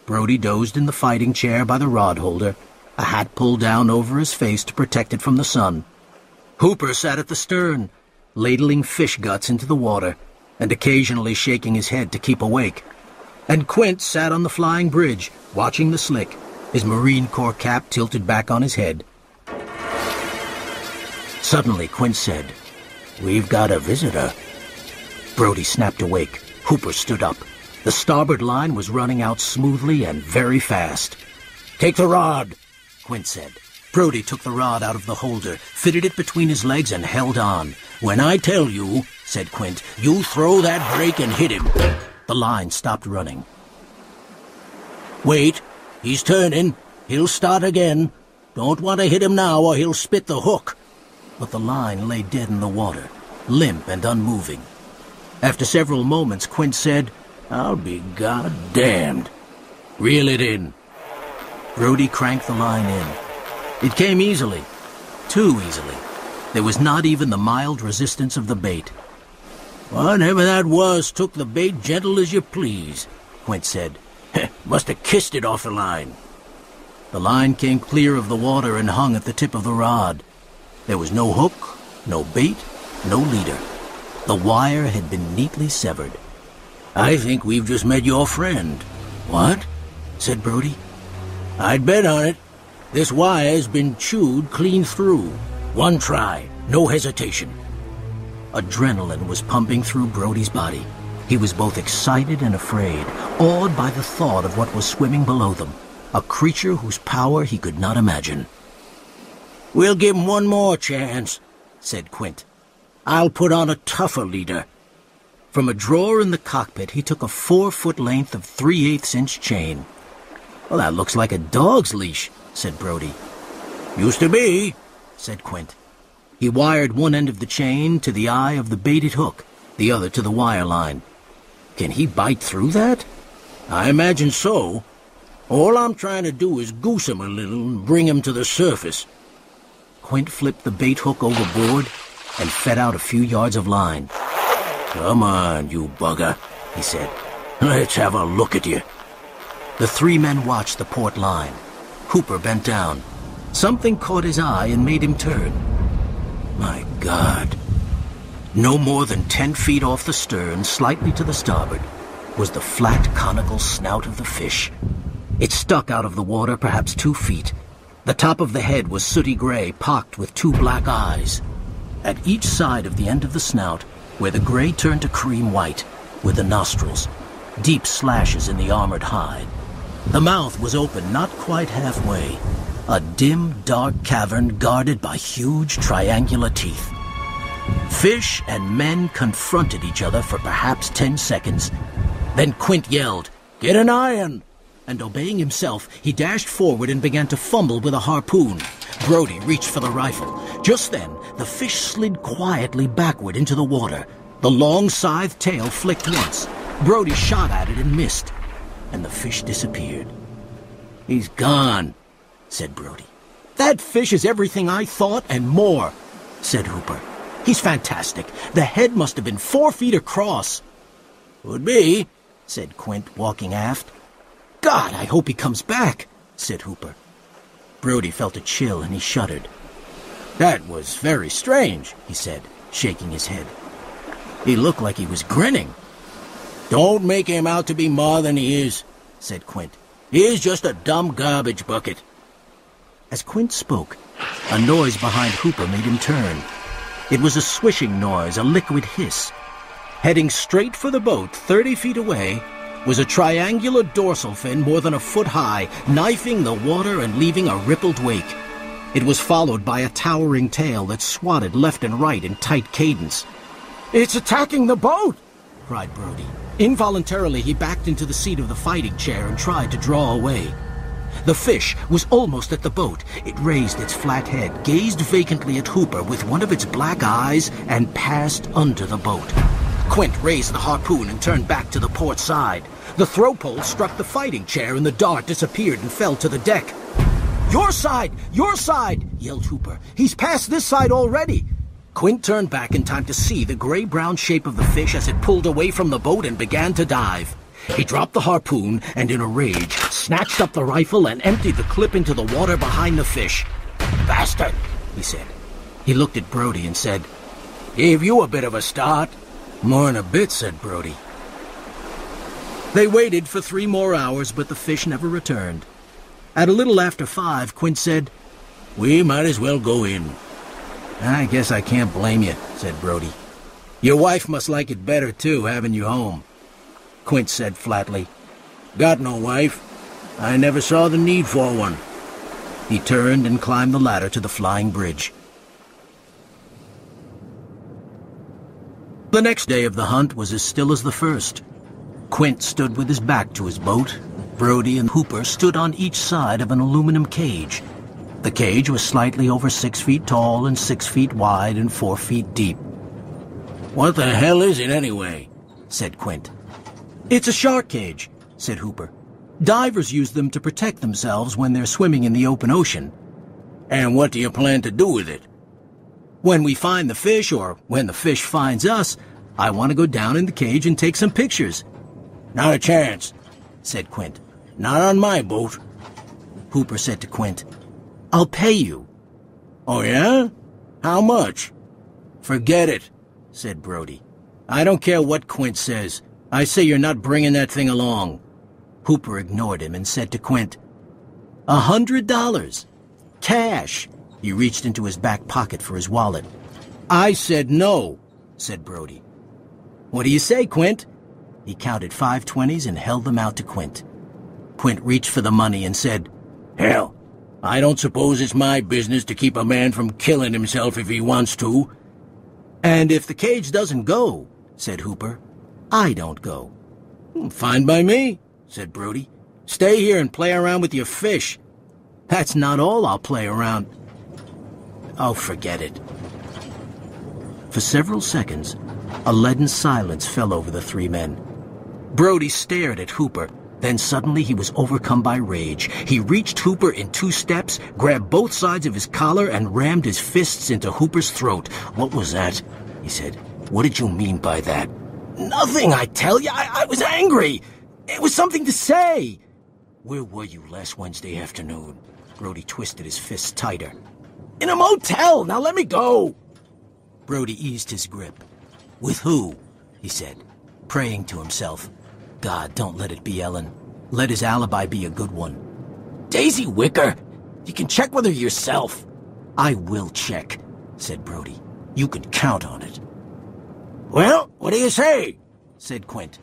Brody dozed in the fighting chair by the rod holder, a hat pulled down over his face to protect it from the sun. Hooper sat at the stern, ladling fish guts into the water, and occasionally shaking his head to keep awake. And Quint sat on the flying bridge, watching the slick, his Marine Corps cap tilted back on his head. Suddenly, Quint said, We've got a visitor. Brody snapped awake. Hooper stood up. The starboard line was running out smoothly and very fast. Take the rod, Quint said. Brody took the rod out of the holder, fitted it between his legs, and held on. When I tell you, said Quint, you throw that brake and hit him. The line stopped running. Wait, He's turning. He'll start again. Don't want to hit him now or he'll spit the hook. But the line lay dead in the water, limp and unmoving. After several moments, Quint said, I'll be goddamned. Reel it in. Brody cranked the line in. It came easily. Too easily. There was not even the mild resistance of the bait. Whatever that was took the bait gentle as you please, Quint said. Must have kissed it off the line. The line came clear of the water and hung at the tip of the rod. There was no hook, no bait, no leader. The wire had been neatly severed. I think we've just met your friend. What? said Brody. I'd bet on it. This wire's been chewed clean through. One try, no hesitation. Adrenaline was pumping through Brody's body. He was both excited and afraid, awed by the thought of what was swimming below them, a creature whose power he could not imagine. We'll give him one more chance, said Quint. I'll put on a tougher leader. From a drawer in the cockpit, he took a four-foot length of three-eighths inch chain. Well, that looks like a dog's leash, said Brody. Used to be, said Quint. He wired one end of the chain to the eye of the baited hook, the other to the wire line. Can he bite through that? I imagine so. All I'm trying to do is goose him a little and bring him to the surface. Quint flipped the bait hook overboard and fed out a few yards of line. Come on, you bugger, he said. Let's have a look at you. The three men watched the port line. Hooper bent down. Something caught his eye and made him turn. My God. No more than ten feet off the stern, slightly to the starboard, was the flat, conical snout of the fish. It stuck out of the water perhaps two feet. The top of the head was sooty gray, pocked with two black eyes. At each side of the end of the snout, where the gray turned to cream white, were the nostrils, deep slashes in the armored hide. The mouth was open not quite halfway, a dim, dark cavern guarded by huge triangular teeth. Fish and men confronted each other for perhaps ten seconds. Then Quint yelled, Get an iron! And obeying himself, he dashed forward and began to fumble with a harpoon. Brody reached for the rifle. Just then, the fish slid quietly backward into the water. The long scythe tail flicked once. Brody shot at it and missed and the fish disappeared. He's gone, said Brody. That fish is everything I thought and more, said Hooper. He's fantastic. The head must have been four feet across. Would be, said Quint, walking aft. God, I hope he comes back, said Hooper. Brody felt a chill and he shuddered. That was very strange, he said, shaking his head. He looked like he was grinning. Don't make him out to be more than he is, said Quint. He is just a dumb garbage bucket. As Quint spoke, a noise behind Hooper made him turn. It was a swishing noise, a liquid hiss. Heading straight for the boat, thirty feet away, was a triangular dorsal fin more than a foot high, knifing the water and leaving a rippled wake. It was followed by a towering tail that swatted left and right in tight cadence. It's attacking the boat! cried Brody. Involuntarily, he backed into the seat of the fighting chair and tried to draw away. The fish was almost at the boat. It raised its flat head, gazed vacantly at Hooper with one of its black eyes, and passed under the boat. Quint raised the harpoon and turned back to the port side. The throw pole struck the fighting chair, and the dart disappeared and fell to the deck. Your side! Your side! yelled Hooper. He's past this side already! Quint turned back in time to see the gray-brown shape of the fish as it pulled away from the boat and began to dive. He dropped the harpoon and, in a rage, snatched up the rifle and emptied the clip into the water behind the fish. Bastard, he said. He looked at Brody and said, Gave you a bit of a start. More'n a bit, said Brody. They waited for three more hours, but the fish never returned. At a little after five, Quint said, We might as well go in. I guess I can't blame you, said Brody. Your wife must like it better, too, having you home. Quint said flatly. Got no wife. I never saw the need for one. He turned and climbed the ladder to the flying bridge. The next day of the hunt was as still as the first. Quint stood with his back to his boat. Brody and Hooper stood on each side of an aluminum cage, the cage was slightly over six feet tall and six feet wide and four feet deep. What the hell is it anyway? said Quint. It's a shark cage, said Hooper. Divers use them to protect themselves when they're swimming in the open ocean. And what do you plan to do with it? When we find the fish, or when the fish finds us, I want to go down in the cage and take some pictures. Not a chance, said Quint. Not on my boat. Hooper said to Quint, I'll pay you. Oh, yeah? How much? Forget it, said Brody. I don't care what Quint says. I say you're not bringing that thing along. Hooper ignored him and said to Quint, A hundred dollars. Cash. He reached into his back pocket for his wallet. I said no, said Brody. What do you say, Quint? He counted five twenties and held them out to Quint. Quint reached for the money and said, Hell, I don't suppose it's my business to keep a man from killing himself if he wants to. And if the cage doesn't go, said Hooper, I don't go. Hmm, fine by me, said Brody. Stay here and play around with your fish. That's not all I'll play around. Oh, forget it. For several seconds, a leaden silence fell over the three men. Brody stared at Hooper, then suddenly he was overcome by rage. He reached Hooper in two steps, grabbed both sides of his collar, and rammed his fists into Hooper's throat. What was that? he said. What did you mean by that? Nothing, I tell you. I, I was angry. It was something to say. Where were you last Wednesday afternoon? Brody twisted his fists tighter. In a motel! Now let me go! Brody eased his grip. With who? he said, praying to himself. God, don't let it be Ellen. Let his alibi be a good one. Daisy Wicker! You can check with her yourself. I will check, said Brody. You can count on it. Well, what do you say? said Quint.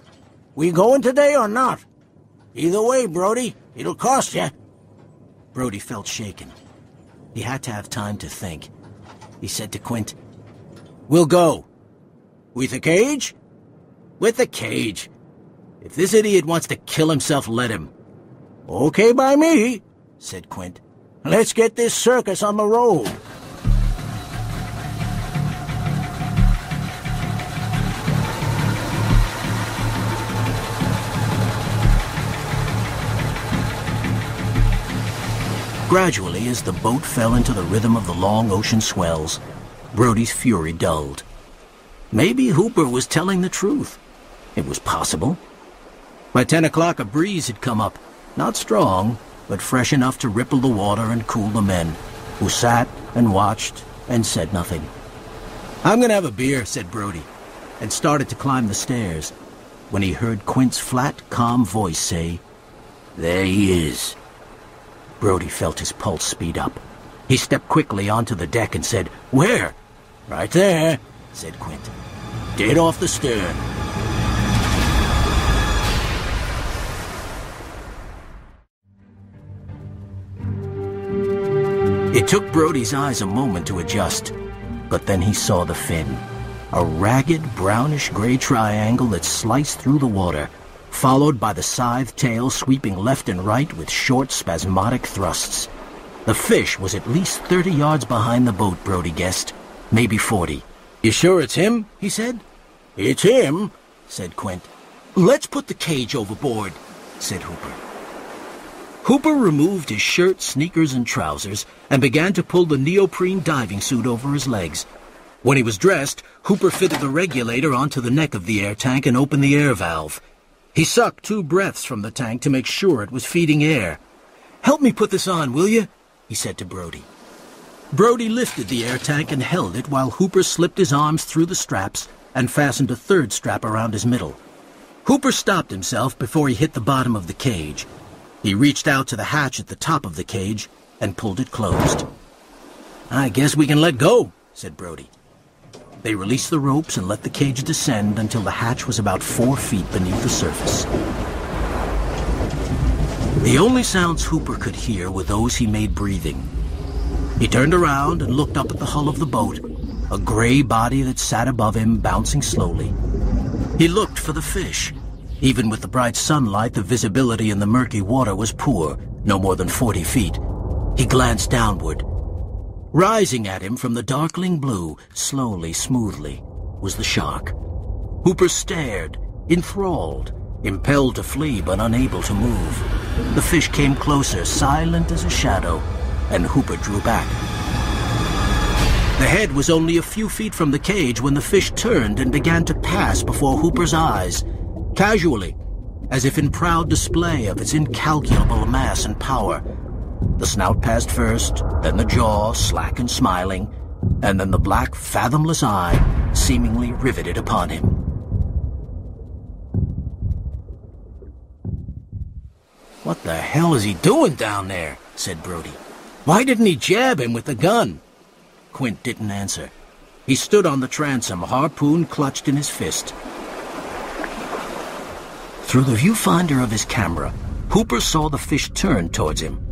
We going today or not? Either way, Brody, it'll cost you. Brody felt shaken. He had to have time to think. He said to Quint, We'll go. With the cage? With the cage. If this idiot wants to kill himself, let him. Okay by me, said Quint. Let's get this circus on the road. Gradually, as the boat fell into the rhythm of the long ocean swells, Brody's fury dulled. Maybe Hooper was telling the truth. It was possible. By ten o'clock, a breeze had come up, not strong, but fresh enough to ripple the water and cool the men, who sat and watched and said nothing. I'm gonna have a beer, said Brody, and started to climb the stairs, when he heard Quint's flat, calm voice say, There he is. Brody felt his pulse speed up. He stepped quickly onto the deck and said, Where? Right there, said Quint. Dead off the stern. It took Brody's eyes a moment to adjust, but then he saw the fin. A ragged, brownish-gray triangle that sliced through the water, followed by the scythe tail sweeping left and right with short, spasmodic thrusts. The fish was at least 30 yards behind the boat, Brody guessed. Maybe 40. You sure it's him? he said. It's him, said Quint. Let's put the cage overboard, said Hooper. Hooper removed his shirt, sneakers, and trousers and began to pull the neoprene diving suit over his legs. When he was dressed, Hooper fitted the regulator onto the neck of the air tank and opened the air valve. He sucked two breaths from the tank to make sure it was feeding air. Help me put this on, will you? he said to Brody. Brody lifted the air tank and held it while Hooper slipped his arms through the straps and fastened a third strap around his middle. Hooper stopped himself before he hit the bottom of the cage. He reached out to the hatch at the top of the cage and pulled it closed. I guess we can let go, said Brody. They released the ropes and let the cage descend until the hatch was about four feet beneath the surface. The only sounds Hooper could hear were those he made breathing. He turned around and looked up at the hull of the boat, a gray body that sat above him, bouncing slowly. He looked for the fish. Even with the bright sunlight, the visibility in the murky water was poor, no more than 40 feet. He glanced downward. Rising at him from the darkling blue, slowly, smoothly, was the shark. Hooper stared, enthralled, impelled to flee but unable to move. The fish came closer, silent as a shadow, and Hooper drew back. The head was only a few feet from the cage when the fish turned and began to pass before Hooper's eyes, casually, as if in proud display of its incalculable mass and power. The snout passed first, then the jaw, slack and smiling, and then the black, fathomless eye, seemingly riveted upon him. What the hell is he doing down there? said Brody. Why didn't he jab him with the gun? Quint didn't answer. He stood on the transom, harpoon clutched in his fist. Through the viewfinder of his camera, Hooper saw the fish turn towards him.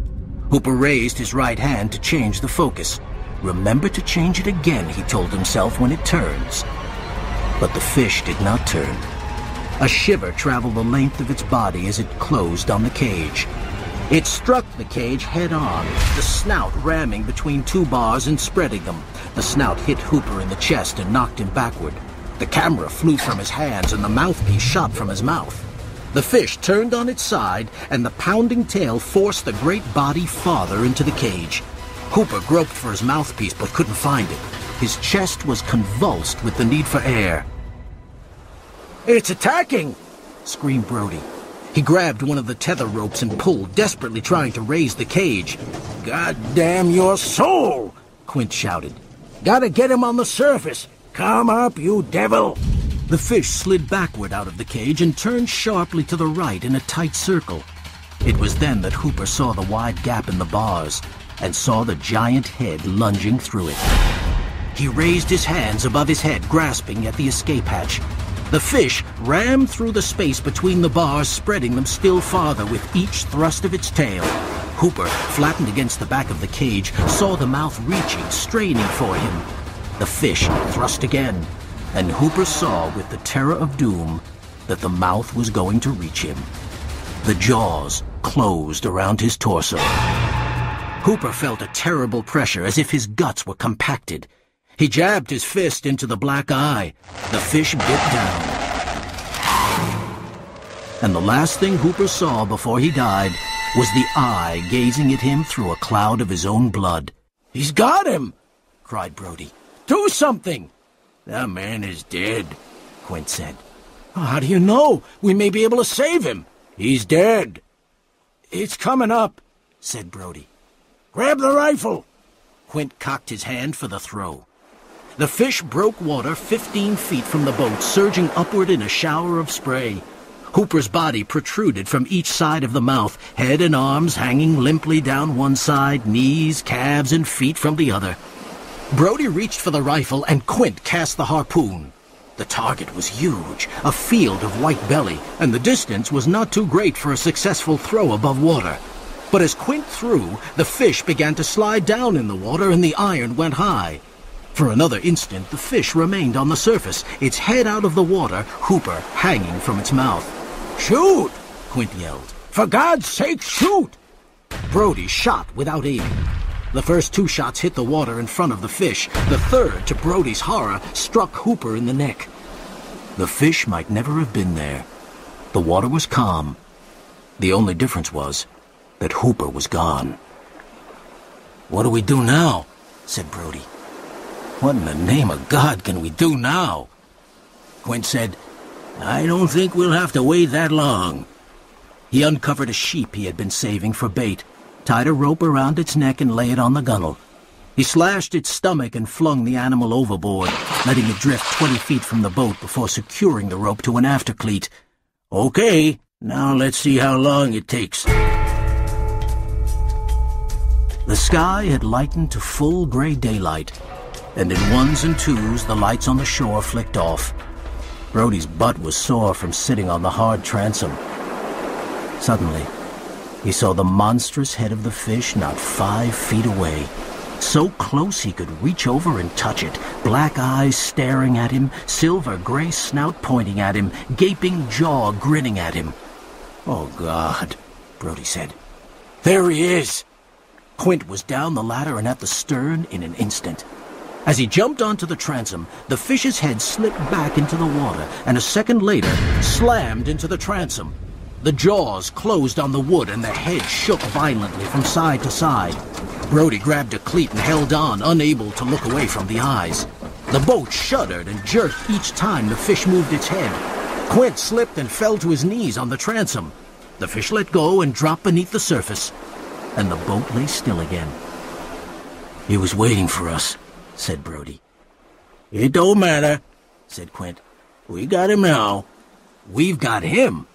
Hooper raised his right hand to change the focus. Remember to change it again, he told himself, when it turns. But the fish did not turn. A shiver traveled the length of its body as it closed on the cage. It struck the cage head on, the snout ramming between two bars and spreading them. The snout hit Hooper in the chest and knocked him backward. The camera flew from his hands and the mouthpiece shot from his mouth. The fish turned on its side, and the pounding tail forced the great body farther into the cage. Hooper groped for his mouthpiece but couldn't find it. His chest was convulsed with the need for air. It's attacking! screamed Brody. He grabbed one of the tether ropes and pulled, desperately trying to raise the cage. God damn your soul! Quint shouted. Gotta get him on the surface. Come up, you devil! The fish slid backward out of the cage and turned sharply to the right in a tight circle. It was then that Hooper saw the wide gap in the bars and saw the giant head lunging through it. He raised his hands above his head, grasping at the escape hatch. The fish rammed through the space between the bars, spreading them still farther with each thrust of its tail. Hooper, flattened against the back of the cage, saw the mouth reaching, straining for him. The fish thrust again, and Hooper saw with the terror of doom that the mouth was going to reach him. The jaws closed around his torso. Hooper felt a terrible pressure as if his guts were compacted. He jabbed his fist into the black eye. The fish bit down. And the last thing Hooper saw before he died was the eye gazing at him through a cloud of his own blood. He's got him! cried Brody. Do something! The man is dead, Quint said. How do you know? We may be able to save him. He's dead. It's coming up, said Brody. Grab the rifle. Quint cocked his hand for the throw. The fish broke water 15 feet from the boat, surging upward in a shower of spray. Hooper's body protruded from each side of the mouth, head and arms hanging limply down one side, knees, calves, and feet from the other. Brody reached for the rifle, and Quint cast the harpoon. The target was huge, a field of white belly, and the distance was not too great for a successful throw above water. But as Quint threw, the fish began to slide down in the water, and the iron went high. For another instant, the fish remained on the surface, its head out of the water, Hooper hanging from its mouth. Shoot! Quint yelled. For God's sake, shoot! Brody shot without aiming. The first two shots hit the water in front of the fish. The third, to Brody's horror, struck Hooper in the neck. The fish might never have been there. The water was calm. The only difference was that Hooper was gone. What do we do now? said Brody. What in the name of God can we do now? Quint said, I don't think we'll have to wait that long. He uncovered a sheep he had been saving for bait, tied a rope around its neck and lay it on the gunwale. He slashed its stomach and flung the animal overboard, letting it drift 20 feet from the boat before securing the rope to an aftercleat. Okay, now let's see how long it takes. The sky had lightened to full gray daylight, and in ones and twos the lights on the shore flicked off. Brody's butt was sore from sitting on the hard transom. Suddenly, he saw the monstrous head of the fish not five feet away. So close he could reach over and touch it, black eyes staring at him, silver gray snout pointing at him, gaping jaw grinning at him. Oh, God, Brody said. There he is! Quint was down the ladder and at the stern in an instant. As he jumped onto the transom, the fish's head slipped back into the water and a second later slammed into the transom. The jaws closed on the wood and the head shook violently from side to side. Brody grabbed a cleat and held on, unable to look away from the eyes. The boat shuddered and jerked each time the fish moved its head. Quint slipped and fell to his knees on the transom. The fish let go and dropped beneath the surface, and the boat lay still again. He was waiting for us, said Brody. It don't matter, said Quint. We got him now. We've got him.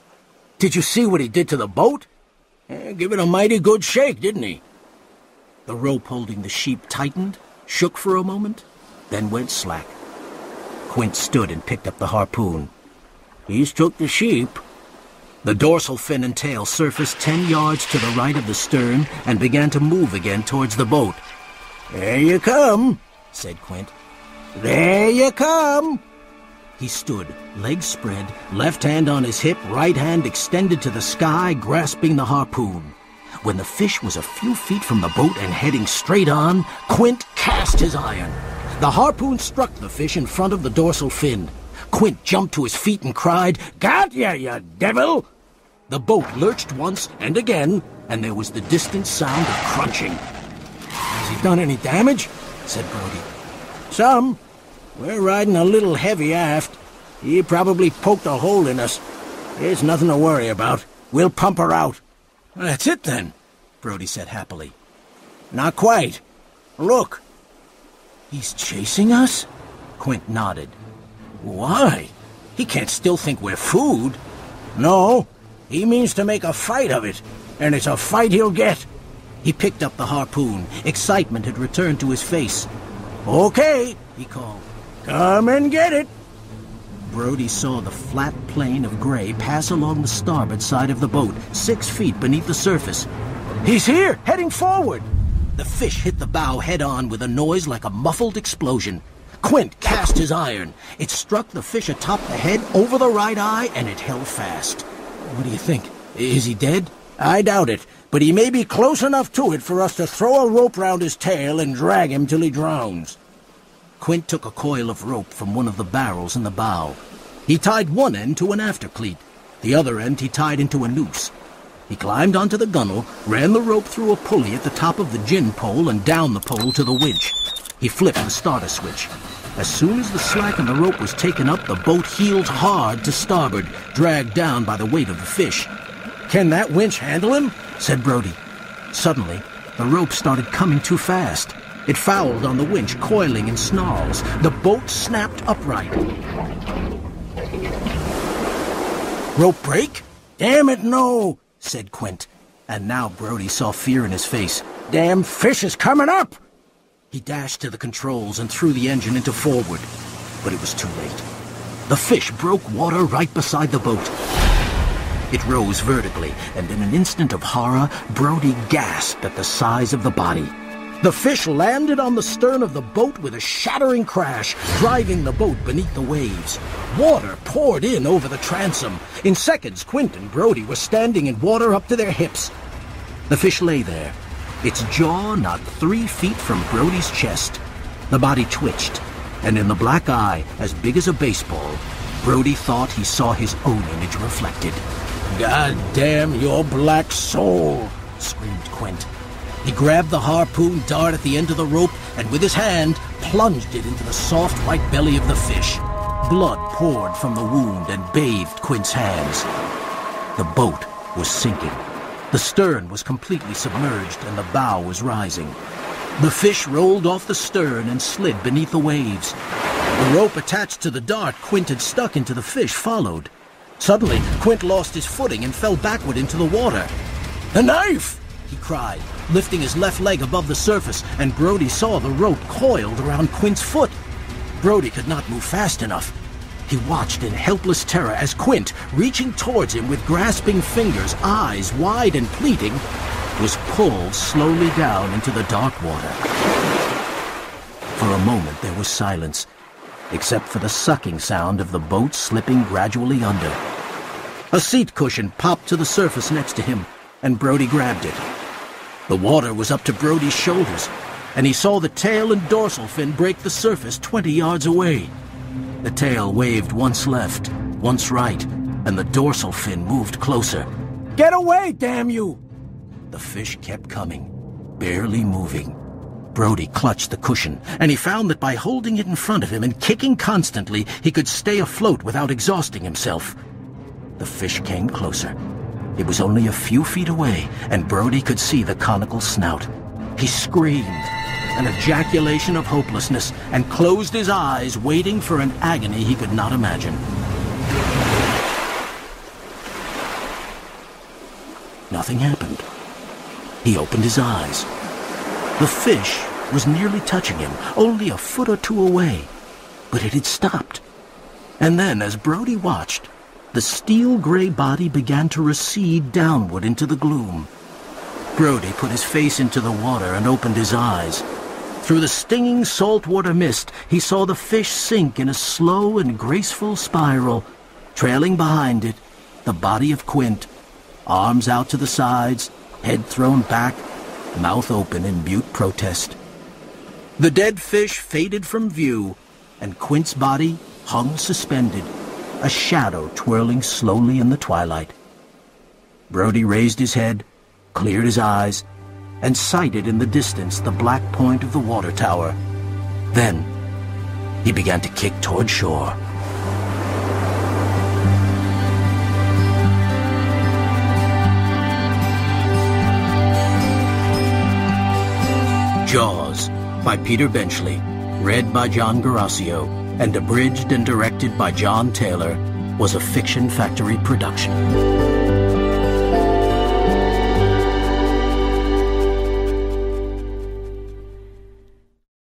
Did you see what he did to the boat? Eh, give it a mighty good shake, didn't he? The rope holding the sheep tightened, shook for a moment, then went slack. Quint stood and picked up the harpoon. He's took the sheep. The dorsal fin and tail surfaced ten yards to the right of the stern and began to move again towards the boat. There you come, said Quint. There you come. He stood, legs spread, left hand on his hip, right hand extended to the sky, grasping the harpoon. When the fish was a few feet from the boat and heading straight on, Quint cast his iron. The harpoon struck the fish in front of the dorsal fin. Quint jumped to his feet and cried, Got ya, you devil! The boat lurched once and again, and there was the distant sound of crunching. Has he done any damage? said Brody. Some. We're riding a little heavy aft. He probably poked a hole in us. There's nothing to worry about. We'll pump her out. That's it then, Brody said happily. Not quite. Look. He's chasing us? Quint nodded. Why? He can't still think we're food. No, he means to make a fight of it, and it's a fight he'll get. He picked up the harpoon. Excitement had returned to his face. Okay, he called. Come and get it. Brody saw the flat plane of gray pass along the starboard side of the boat, six feet beneath the surface. He's here, heading forward. The fish hit the bow head on with a noise like a muffled explosion. Quint cast his iron. It struck the fish atop the head, over the right eye, and it held fast. What do you think? Is he dead? I doubt it, but he may be close enough to it for us to throw a rope round his tail and drag him till he drowns. Quint took a coil of rope from one of the barrels in the bow. He tied one end to an after cleat. The other end he tied into a noose. He climbed onto the gunwale, ran the rope through a pulley at the top of the gin pole and down the pole to the winch. He flipped the starter switch. As soon as the slack in the rope was taken up, the boat heeled hard to starboard, dragged down by the weight of the fish. Can that winch handle him? said Brody. Suddenly, the rope started coming too fast. It fouled on the winch, coiling in snarls. The boat snapped upright. Rope break? Damn it, no, said Quint. And now Brody saw fear in his face. Damn fish is coming up! He dashed to the controls and threw the engine into forward. But it was too late. The fish broke water right beside the boat. It rose vertically, and in an instant of horror, Brody gasped at the size of the body. The fish landed on the stern of the boat with a shattering crash, driving the boat beneath the waves. Water poured in over the transom. In seconds, Quint and Brody were standing in water up to their hips. The fish lay there, its jaw not three feet from Brody's chest. The body twitched, and in the black eye, as big as a baseball, Brody thought he saw his own image reflected. God damn your black soul, screamed Quint. He grabbed the harpoon dart at the end of the rope and with his hand plunged it into the soft white belly of the fish. Blood poured from the wound and bathed Quint's hands. The boat was sinking. The stern was completely submerged and the bow was rising. The fish rolled off the stern and slid beneath the waves. The rope attached to the dart Quint had stuck into the fish followed. Suddenly, Quint lost his footing and fell backward into the water. The knife! He cried, lifting his left leg above the surface, and Brody saw the rope coiled around Quint's foot. Brody could not move fast enough. He watched in helpless terror as Quint, reaching towards him with grasping fingers, eyes wide and pleading, was pulled slowly down into the dark water. For a moment there was silence, except for the sucking sound of the boat slipping gradually under. A seat cushion popped to the surface next to him, and Brody grabbed it. The water was up to Brody's shoulders, and he saw the tail and dorsal fin break the surface 20 yards away. The tail waved once left, once right, and the dorsal fin moved closer. Get away, damn you! The fish kept coming, barely moving. Brody clutched the cushion, and he found that by holding it in front of him and kicking constantly, he could stay afloat without exhausting himself. The fish came closer. It was only a few feet away, and Brody could see the conical snout. He screamed, an ejaculation of hopelessness, and closed his eyes, waiting for an agony he could not imagine. Nothing happened. He opened his eyes. The fish was nearly touching him, only a foot or two away, but it had stopped. And then, as Brody watched, the steel-gray body began to recede downward into the gloom. Brody put his face into the water and opened his eyes. Through the stinging saltwater mist, he saw the fish sink in a slow and graceful spiral. Trailing behind it, the body of Quint, arms out to the sides, head thrown back, mouth open in mute protest. The dead fish faded from view, and Quint's body hung suspended, a shadow twirling slowly in the twilight. Brody raised his head, cleared his eyes, and sighted in the distance the black point of the water tower. Then he began to kick toward shore. Jaws by Peter Benchley, read by John Guerrasio, and abridged and directed by John Taylor, was a Fiction Factory production.